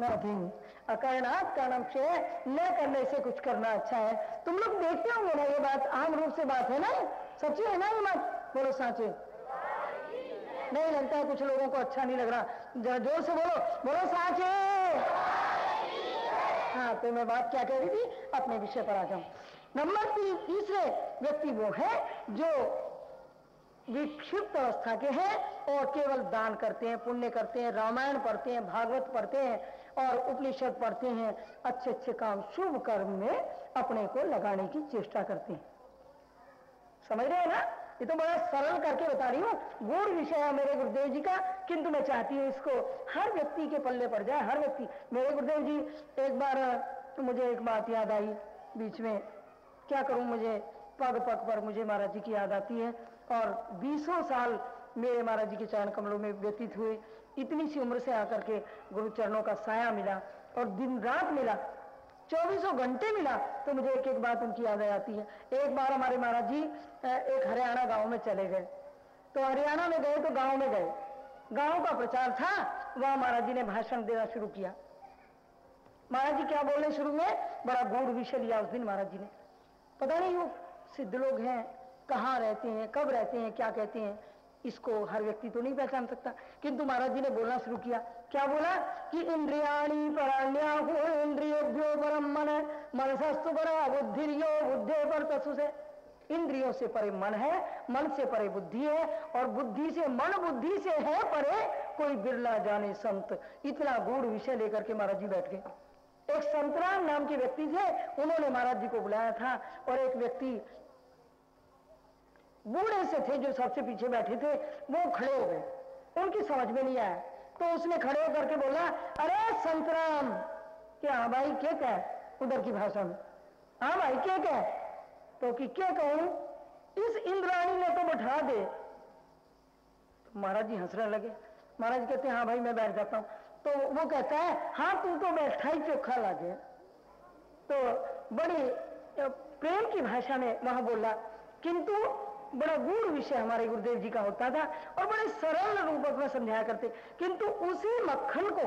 B: nothing. अकरणात् कारणम से न करने से कुछ करना अच्छा है। तुम लोग देखते होंगे ना ये बात, आम रूप से बात है ना? सच्ची है ना ये बात? बोलो साचे। नहीं लगता है कुछ लोगों को अच्छा नहीं लग रहा। जरा ज़ोर से बोलो। बोलो साचे। हाँ तो मैं बात क्या कह रही थी? अपने विषय पर आ जाऊँ। नंबर तीन, तीसरे व्यक्ति वो है जो विक्षिप्त अवस्था के हैं और केवल दान करते हैं, पुण्य करते हैं, रामायण पढ़ते हैं, भागवत पढ़ते हैं और उपनिषद पढ़ते हैं, अच्छे अच्छे काम, शुभ कर्म में अपने को लगाने की चेष्टा करते हैं। समझ रहे हैं ना? ये तो बड़ा सरल करके बता रही हूँ। गूढ़ विषय है मेरे गुरुदेव जी का, किंतु मैं चाहती हूँ इसको हर व्यक्ति के पल्ले पड़ जाए, हर व्यक्ति। मेरे गुरुदेव जी, एक बार, मुझे एक बात याद आई बीच में। क्या करूँ मुझे? पग पग पर मुझे महाराज जी की याद आती है। और बीसों साल मेरे महाराज जी के चरण कमलों में व्यतीत हुए। इतनी सी उम्र से आकर के गुरु चरणों का साया मिला और दिन रात मिला, चौबीसों घंटे मिला तो मुझे एक एक बात उनकी याद आती है। एक बार हमारे महाराज जी एक हरियाणा गाँव में चले गए। तो हरियाणा में गए तो गाँव में गए। गाँव का प्रचार था, वहाँ महाराज जी ने भाषण देना शुरू किया। महाराज जी क्या बोलने शुरू में? बड़ा गूढ़ विषय लिया उस दिन महाराज जी ने। पता नहीं वो सिद्ध लोग हैं कहाँ रहते हैं, कब रहते हैं, क्या कहते हैं, इसको हर व्यक्ति तो नहीं पहचान सकता। किंतु महाराज जी ने बोलना शुरू किया। क्या बोला? कि इंद्रियाणी पराण्या हो, इंद्रियोभ्यो परम मन, मनसस्तु परा बुद्धियो बुद्धे पर तसु से। इंद्रियों से परे मन है, मन से परे बुद्धि है, और बुद्धि से मन, बुद्धि से है परे कोई बिरला जाने संत। इतना गूढ़ विषय लेकर के महाराज जी बैठ गए। एक संतराम नाम के व्यक्ति थे, उन्होंने महाराज जी को बुलाया था, और एक व्यक्ति बूढ़े से थे जो सबसे पीछे बैठे थे, वो खड़े हो गए। उनकी समझ में नहीं आया। तो उसने खड़े होकर के बोला, अरे संतराम! क्या हाँ भाई क्या कह उधर की भाषा में? हाँ भाई क्या कह? तो कि क्या कहूँ? इस इंद्राणी ने तो बैठा दे। तो महाराज जी हंसने लगे। महाराज कहते हैं हाँ भाई, मैं बैठ जाता हूँ। तो वो कहता है हाँ तू तो बैठा ही चोखा लागे। तो बड़ी प्रेम की भाषा में वहाँ बोला, किंतु बड़ा गूढ़ विषय हमारे गुरुदेव जी का होता था और बड़े सरल रूप में समझाया करते। किंतु उसी मक्खन को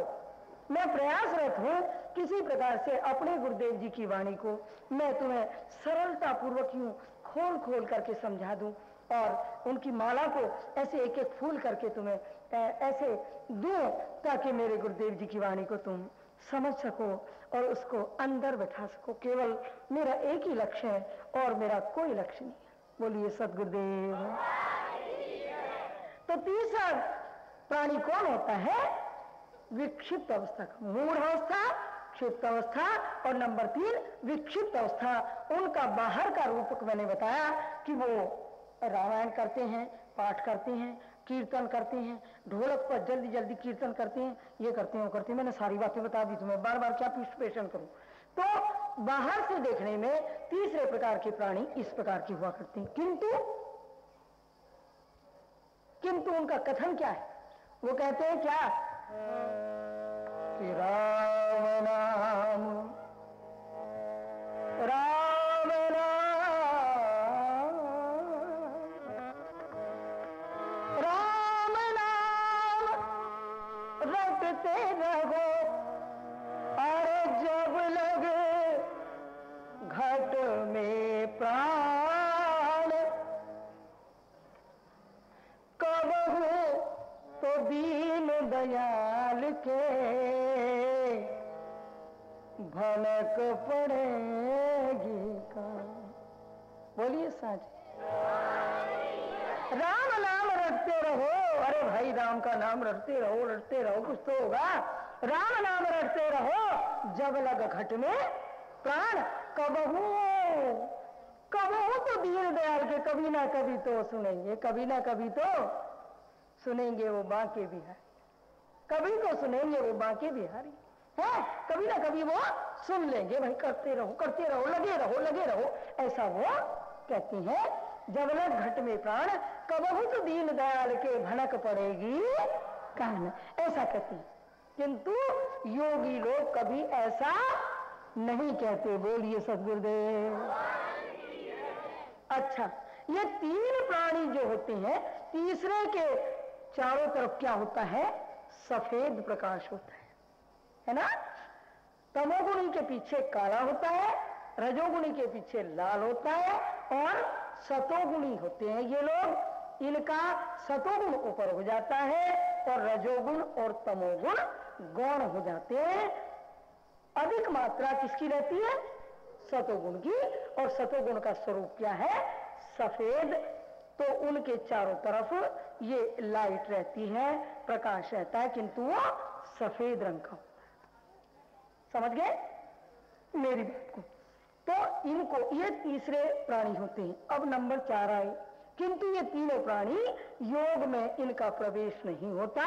B: मैं प्रयासरत हूँ किसी प्रकार से अपने गुरुदेव जी की वाणी को मैं तुम्हें सरलता पूर्वक यूँ खोल खोल करके समझा दूँ और उनकी माला को ऐसे एक एक फूल करके तुम्हें ऐसे दो ताकि मेरे गुरुदेव जी की वाणी को तुम समझ सको और उसको अंदर बैठा सको। केवल मेरा एक ही लक्ष्य है और मेरा कोई लक्ष्य नहीं। बोलिए सदगुरुदेव तो तीसरा, प्राणी कौन होता है? विक्षिप्त अवस्था मूढ़ अवस्था, क्षिप्त अवस्था, और नंबर तीन, विक्षिप्त अवस्था। उनका बाहर का रूप मैंने बताया कि वो रामायण करते हैं, पाठ करते हैं, कीर्तन करते हैं, ढोलक पर जल्दी जल्दी कीर्तन करते हैं, ये करते हैं, वो करते हैं। मैंने सारी बातें बता दी तुम्हें बार बार क्या पेशन करूँ? तो बाहर से देखने में तीसरे प्रकार के प्राणी इस प्रकार के हुआ करते हैं। किंतु किंतु उनका कथन क्या है? वो कहते हैं क्या? राम नाम राम रटते रहो रटते रहो, कुछ तो होगा। राम नाम रटते रहो, जब लग घट में प्राण कबहू। कबहू तो दीन दयाल के कभी ना कभी तो सुनेंगे, कभी ना कभी तो सुनेंगे वो बांके बिहारी। कभी तो सुनेंगे वो बांके बिहारी। है? कभी ना कभी वो सुन लेंगे, भाई करते रहो करते रहो, लगे रहो लगे रहो। ऐसा वो कहती है, जब लग घट में प्राण कबहुत दीन दयाल के भनक पड़ेगी। कान ऐसा कहती, किंतु योगी लोग कभी ऐसा नहीं कहते, बोलिए सदगुरुदेव। अच्छा ये तीन प्राणी जो होते हैं, तीसरे के चारों तरफ़ क्या होता है? सफ़ेद प्रकाश होता है। है ना? तमोगुणी के पीछे काला होता है, रजोगुणी के पीछे लाल होता है, और सतोगुणी होते हैं ये लोग। इनका सतोगुण ऊपर हो जाता है और रजोगुण और तमोगुण गौण हो जाते हैं। अधिक मात्रा किसकी रहती है? सतोगुण की। और सतोगुण का स्वरूप क्या है? सफ़ेद। तो उनके चारों तरफ़ ये लाइट रहती है, प्रकाश रहता है, किंतु वो सफ़ेद रंग का समझ गए? मेरी बात को। तो इनको ये तीसरे प्राणी होते हैं। अब नंबर चार आए। किंतु ये तीनों प्राणी योग में इनका प्रवेश नहीं होता,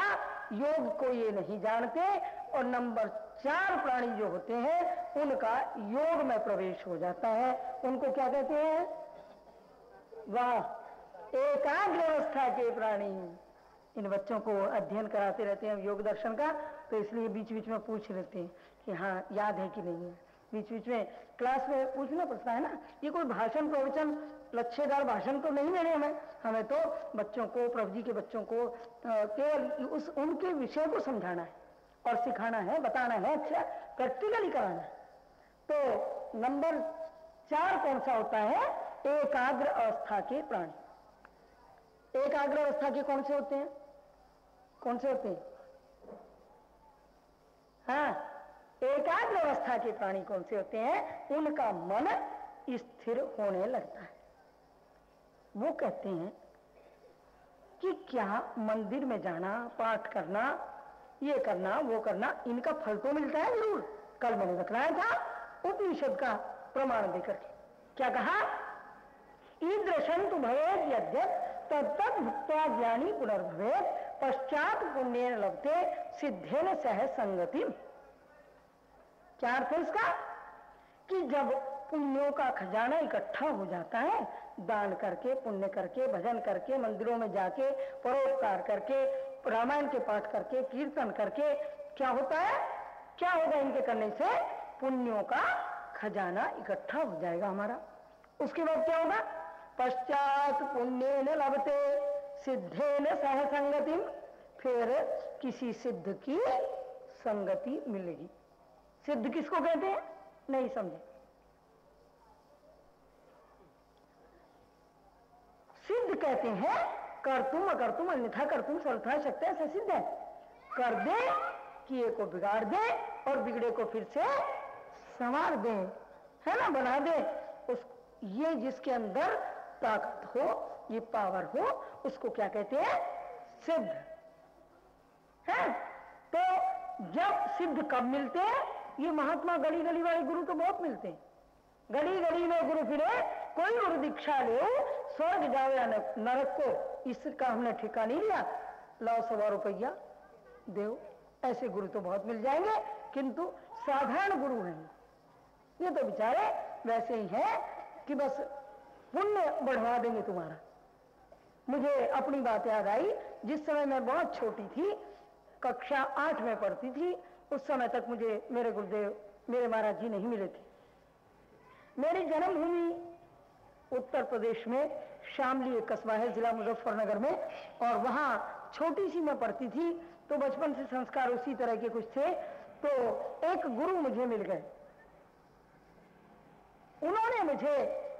B: योग को ये नहीं जानते और नंबर चार प्राणी जो होते हैं, उनका योग में प्रवेश हो जाता है। उनको क्या कहते हैं? वाह एकाग्र अवस्था के प्राणी। इन बच्चों को अध्ययन कराते रहते हैं, योग दर्शन का तो इसलिए बीच बीच में पूछ लेते हैं कि हाँ याद है कि नहीं है। बीच बीच में क्लास में पूछना पड़ता है ना, ये कोई भाषण प्रवचन लच्छेदार भाषण तो नहीं देने हमें। हमें तो बच्चों को, प्रभु जी के बच्चों को केवल उस, उनके विषय को समझाना है और सिखाना है, बताना है अच्छा प्रैक्टिकली कराना है। तो नंबर चार कौन सा होता है? एकाग्र अवस्था के प्राणी। एकाग्र अवस्था के कौन से होते हैं? कौन से होते हैं? हाँ एकाग्र अवस्था के प्राणी कौन से होते हैं? उनका मन स्थिर होने लगता है। वो कहते हैं कि क्या मंदिर में जाना, पाठ करना, ये करना, वो करना, इनका फल तो मिलता है ज़रूर। कल मैंने बतलाया था उपनिषद का प्रमाण देकर के। क्या कहा? ईदृशंतु भवेद यद्यप तत्त भुक्ता ज्ञानी पुनर्भवेद, पश्चात पुण्य लभते न सह संगति क्या अर्थ है इसका? कि जब पुण्यों का खजाना इकट्ठा हो जाता है दान करके, पुण्य करके, भजन करके, मंदिरों में जाके, परोपकार करके, रामायण के पाठ करके, कीर्तन करके, क्या होता है? क्या होगा इनके करने से? पुण्यों का खजाना इकट्ठा हो जाएगा हमारा। उसके बाद क्या होगा? पश्चात पुण्य न लभते सिद्धे न सह संगति फिर किसी सिद्ध की संगति मिलेगी। सिद्ध किसको कहते हैं? नहीं समझे। सिद्ध कहते हैं, कर तुम, अगर तुम अन्यथा कर तुम सर्वथा शक्ति ऐसा सिद्ध है। कर दे, किए को बिगाड़ दे और बिगड़े को फिर से संवार दे, है ना, बना दे। उस, ये जिसके अंदर ताकत हो, ये पावर हो, उसको क्या कहते हैं? सिद्ध। है? तो जब सिद्ध कब मिलते हैं? ये महात्मा गली गली वाले गुरु तो बहुत मिलते हैं। गली गली में गुरु फिरे कोई गुरु दीक्षा ले स्वर्ग जाओ या नरक को। इसका हमने ठिका नहीं लिया। लाओ सवा रुपया। दो ऐसे गुरु तो बहुत मिल जाएँगे, किंतु साधारण गुरु हैं ये तो बेचारे वैसे ही हैं कि बस पुण्य बढ़वा देंगे तुम्हारा। मुझे अपनी बात याद आई। जिस समय मैं बहुत छोटी थी, कक्षा आठ में पढ़ती थी, उस समय तक मुझे मेरे गुरुदेव, मेरे महाराज जी नहीं मिले थे। मेरी जन्मभूमि उत्तर प्रदेश में, शामली एक कस्बा है, जिला मुजफ्फरनगर में, और वहाँ छोटी सी मैं पढ़ती थी तो बचपन से संस्कार उसी तरह के कुछ थे तो एक गुरु मुझे मिल गए। उन्होंने मुझे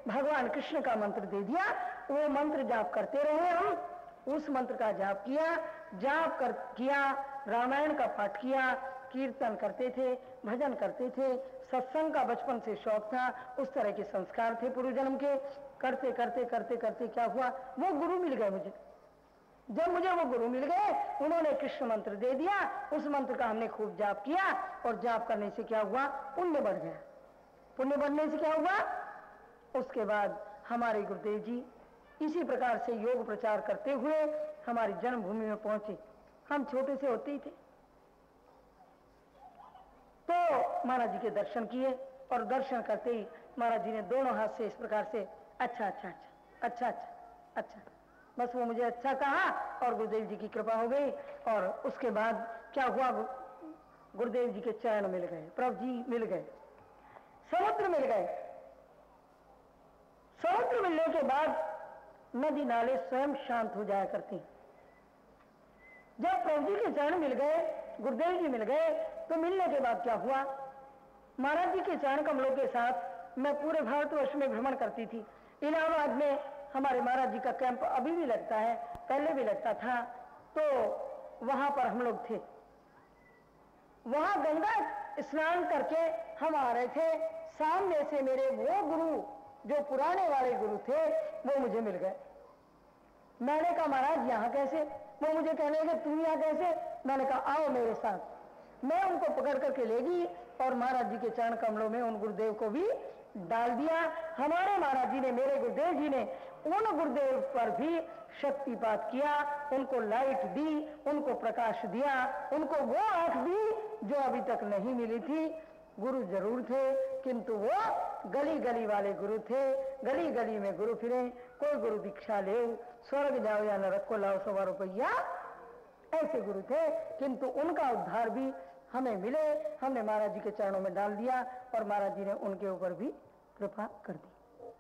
B: भगवान कृष्ण का मंत्र दे दिया, वो मंत्र जाप करते रहे हम, उस मंत्र का जाप किया, जाप कर, किया, रामायण का पाठ किया, कीर्तन करते थे, भजन करते थे सत्संग का बचपन से शौक था, उस तरह के संस्कार थे पूर्व जन्म के। करते करते करते करते क्या हुआ? वो गुरु मिल गए मुझे। जब मुझे वो गुरु मिल गए, उन्होंने कृष्ण मंत्र दे दिया। उस मंत्र का हमने खूब जाप किया और जाप करने से क्या हुआ? पुण्य बढ़ गया। पुण्य बढ़ने से क्या हुआ? उसके बाद हमारे गुरुदेव जी इसी प्रकार से योग प्रचार करते हुए हमारी जन्मभूमि में पहुँचे। हम छोटे से होते ही थे तो महाराज जी के दर्शन किए और दर्शन करते ही महाराज जी ने दोनों हाथ से इस प्रकार से अच्छा अच्छा अच्छा अच्छा अच्छा अच्छा बस वो मुझे अच्छा कहा और गुरुदेव जी की कृपा हो गई और उसके बाद क्या हुआ, गुरुदेव जी के चरण मिल गए, प्रभु जी मिल गए, समुद्र मिल गए। समुद्र मिलने के बाद नदी नाले स्वयं शांत हो जाया करती। जब प्रभु जी के चरण मिल गए, गुरुदेव जी मिल गए तो मिलने के बाद क्या हुआ? महाराज जी के चरण कमलों के साथ मैं पूरे भारतवर्ष में भ्रमण करती थी। इलाहाबाद में हमारे महाराज जी का कैंप अभी भी लगता है, पहले भी लगता था तो वहाँ पर हम लोग थे। वहाँ गंगा स्नान करके हम आ रहे थे। सामने से मेरे वो गुरु, जो पुराने वाले गुरु थे, वो मुझे मिल गए। मैंने कहा, महाराज, यहाँ कैसे? वो मुझे कहने लगे, तुम यहाँ कैसे? मैंने कहा, आओ मेरे साथ। मैं उनको पकड़ करके ले गई और महाराज जी के चरण कमलों में उन गुरुदेव को भी डाल दिया। हमारे महाराज जी ने, मेरे गुरुदेव जी ने उन गुरुदेव पर भी शक्तिपात किया, उनको लाइट दी, उनको प्रकाश दिया, उनको वो आँख दी जो अभी तक नहीं मिली थी। गुरु ज़रूर थे, किंतु वो गली गली वाले गुरु थे। गली गली में गुरु फिरे, कोई गुरु दीक्षा ले, स्वर्ग जाओ या नरक को लाओ सवा रुपया। ऐसे गुरु थे, किंतु उनका उद्धार भी हमें मिले, हमने महाराज जी के चरणों में डाल दिया और महाराज जी ने उनके ऊपर भी कृपा कर दी।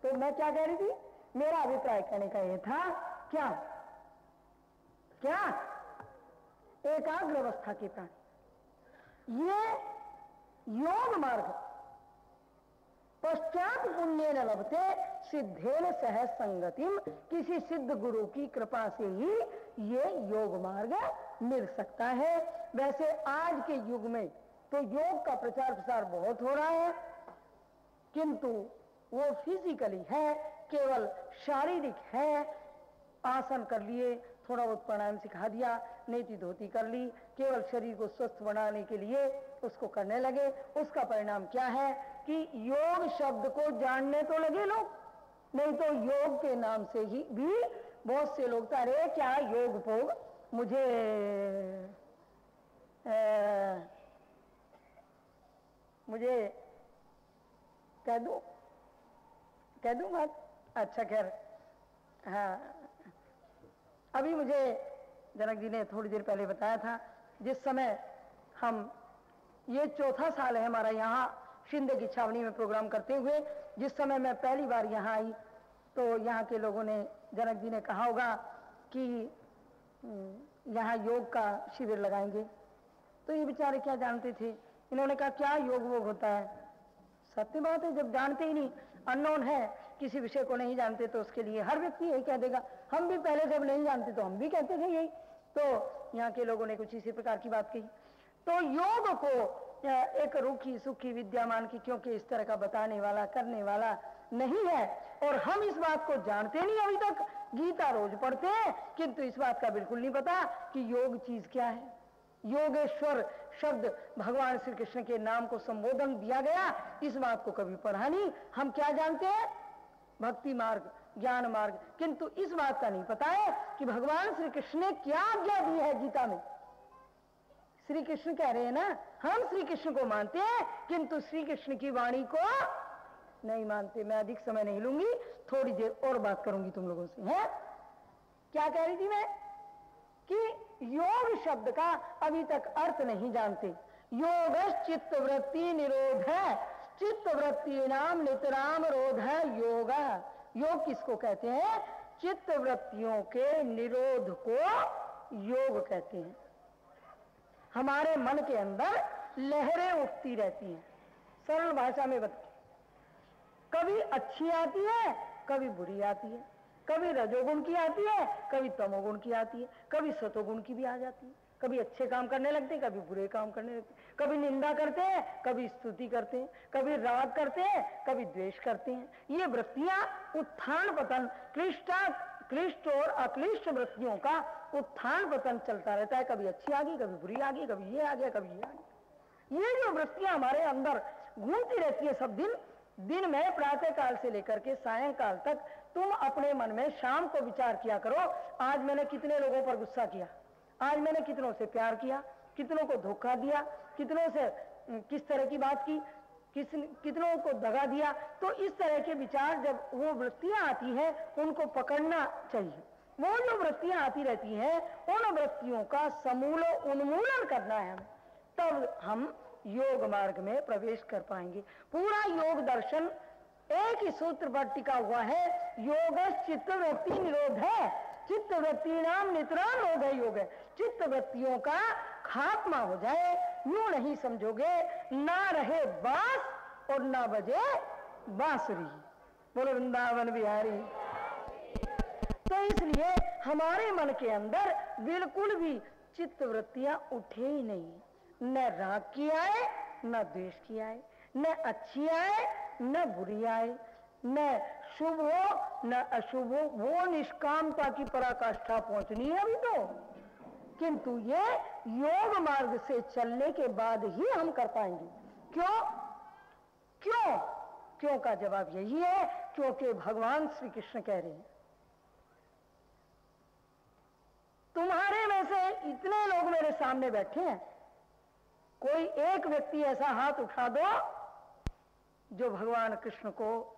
B: तो मैं क्या कह रही थी? मेरा अभिप्राय कहने का यह था, क्या? क्या? एकाग्र अवस्था के प्राणी। ये योग मार्ग। पश्चात पुण्य न लभते, सिद्धेन सह संगतिम किसी सिद्ध गुरु की कृपा से ही ये योग मार्ग मिल सकता है। वैसे आज के युग में तो योग का प्रचार प्रसार बहुत हो रहा है, किंतु वो फिजिकली है, केवल शारीरिक है। आसन कर लिए, थोड़ा बहुत प्राणायाम सिखा दिया, नेति धोती कर ली, केवल शरीर को स्वस्थ बनाने के लिए उसको करने लगे। उसका परिणाम क्या है कि योग शब्द को जानने तो लगे लोग, नहीं तो योग के नाम से ही भी बहुत से लोग अरे क्या योग भोग मुझे आ, मुझे कह दू कह दू बात? अच्छा खैर हाँ। अभी मुझे जनक जी ने थोड़ी देर पहले बताया था जिस समय हम ये चौथा साल है हमारा यहाँ शिंदे की छावनी में प्रोग्राम करते हुए जिस समय मैं पहली बार यहाँ आई तो यहाँ के लोगों ने जनक जी ने कहा होगा कि यहाँ योग का शिविर लगाएँगे। तो ये बेचारे क्या जानते थे? इन्होंने कहा, क्या योग वोग होता है? सत्य बात है, जब जानते ही नहीं अननोन है, किसी विषय को नहीं जानते तो उसके लिए हर व्यक्ति यही कह देगा, हम भी पहले जब नहीं जानते तो हम भी कहते थे यही। तो यहाँ के लोगों ने कुछ इसी प्रकार की बात कही। तो योग को एक रूखी, सुखी, विद्यामान की, क्योंकि इस तरह का बताने वाला, करने वाला नहीं है, और हम इस बात को जानते नहीं अभी तक गीता रोज पढ़ते हैं, किंतु इस बात का बिल्कुल नहीं पता कि योग चीज़ क्या है। योगेश्वर शब्द भगवान श्री कृष्ण के नाम को संबोधन दिया गया, इस बात को कभी पढ़ा नहीं। हम क्या जानते हैं? भक्ति मार्ग, ज्ञान मार्ग, किंतु इस बात का नहीं पता है कि भगवान श्री कृष्ण ने क्या आज्ञा दी है गीता में। श्री कृष्ण कह रहे हैं ना, हम श्री कृष्ण को मानते हैं, किंतु श्री कृष्ण की वाणी को नहीं मानते, मैं अधिक समय नहीं लूँगी, थोड़ी देर और बात करूँगी तुम लोगों से, है? क्या कह रही थी मैं? कि योग शब्द का अभी तक अर्थ नहीं जानते। योग चित्त वृत्ति निरोध है। चित्त वृत्ति नाम नितराम रोध है, योग। योग किसको कहते हैं? चित्त वृत्तियों के निरोध को योग कहते हैं। हमारे मन के अंदर लहरें उठती रहती हैं। सरल भाषा में बता कभी अच्छी आती है कभी बुरी आती है। कभी रजोगुण की आती है कभी तमोगुण की आती है। कभी सतोगुण की भी आ जाती है। कभी अच्छे काम करने लगते हैं कभी बुरे काम करने लगते हैं। कभी निंदा करते हैं कभी स्तुति करते हैं। कभी राग करते हैं कभी द्वेष करते हैं। ये वृत्तियाँ उत्थान पतन, क्लिष्टा, क्लिष्ट और अक्लिष्ट वृत्तियों का उत्थान पतन चलता रहता है। कभी अच्छी आ गई कभी बुरी आ गई कभी ये आ गया कभी ये आ गया। ये जो वृत्तियाँ हमारे अंदर घूमती रहती है सब दिन दिन में प्रातः काल से लेकर के सायंकाल तक तुम अपने मन में शाम को विचार किया करो, आज मैंने कितने लोगों पर गुस्सा किया? आज मैंने कितनों से प्यार किया? कितनों को धोखा दिया? कितनों से किस तरह की बात की? किस, कितनों को दगा दिया? तो इस तरह के विचार जब वो वृत्तियाँ आती है, उनको पकड़ना चाहिए। वो जो वृत्तियाँ आती रहती हैं, उन वृत्तियों का समूल उन्मूलन करना है। तब हम योग मार्ग में प्रवेश कर पाएँगे। पूरा योग दर्शन एक ही सूत्र पर टिका हुआ है योग चित्त वृत्ति निरोध है। चित्त वृत्ति नाम नितराम योग है योग। है चित्त वृत्तियों का खात्मा हो जाए, यू नहीं समझोगे, ना रहे बास और ना बजे बांसुरी। बोलो, वृंदावन बिहारी। तो इसलिए हमारे मन के अंदर बिल्कुल भी चित्त वृत्तियाँ उठे ही नहीं। न राग की आए, न द्वेष की आए, न अच्छी आए, न बुरी आए। न शुभ हो, न अशुभ हो, वो निष्कामता की पराकाष्ठा पहुंचनी है अभी तो। किंतु ये योग मार्ग से चलने के बाद ही हम कर पाएँगे। क्यों? क्यों? क्यों का जवाब यही है, क्योंकि भगवान श्री कृष्ण कह रहे हैं। तुम्हारे में से इतने लोग मेरे सामने बैठे हैं कोई एक व्यक्ति ऐसा हाथ उठा दो जो भगवान कृष्ण को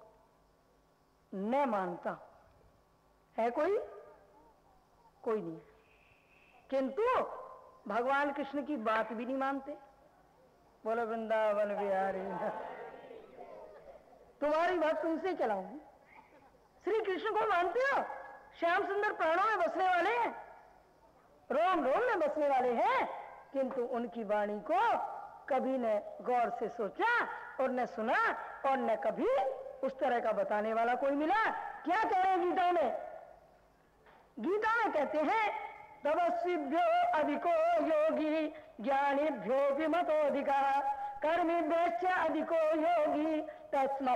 B: न मानता है। कोई? कोई नहीं किंतु भगवान कृष्ण की बात भी नहीं मानते। बोलो, वृंदावन बिहारी। तुम्हारी बात तुमसे चलाऊँगी। श्री कृष्ण को मानते हो? श्याम सुंदर प्राणों में बसने वाले हैं। रोम रोम में बसने वाले हैं। किंतु उनकी वाणी को कभी न गौर से सोचा और न सुना और न कभी उस तरह का बताने वाला कोई मिला। क्या कह रहे गीता में? गीता में कहते हैं तपस्वीभ्यो अधिको योगी ज्ञानीभ्यो विमतोधिका कर्मीभ्य अधिको योगी, तस्म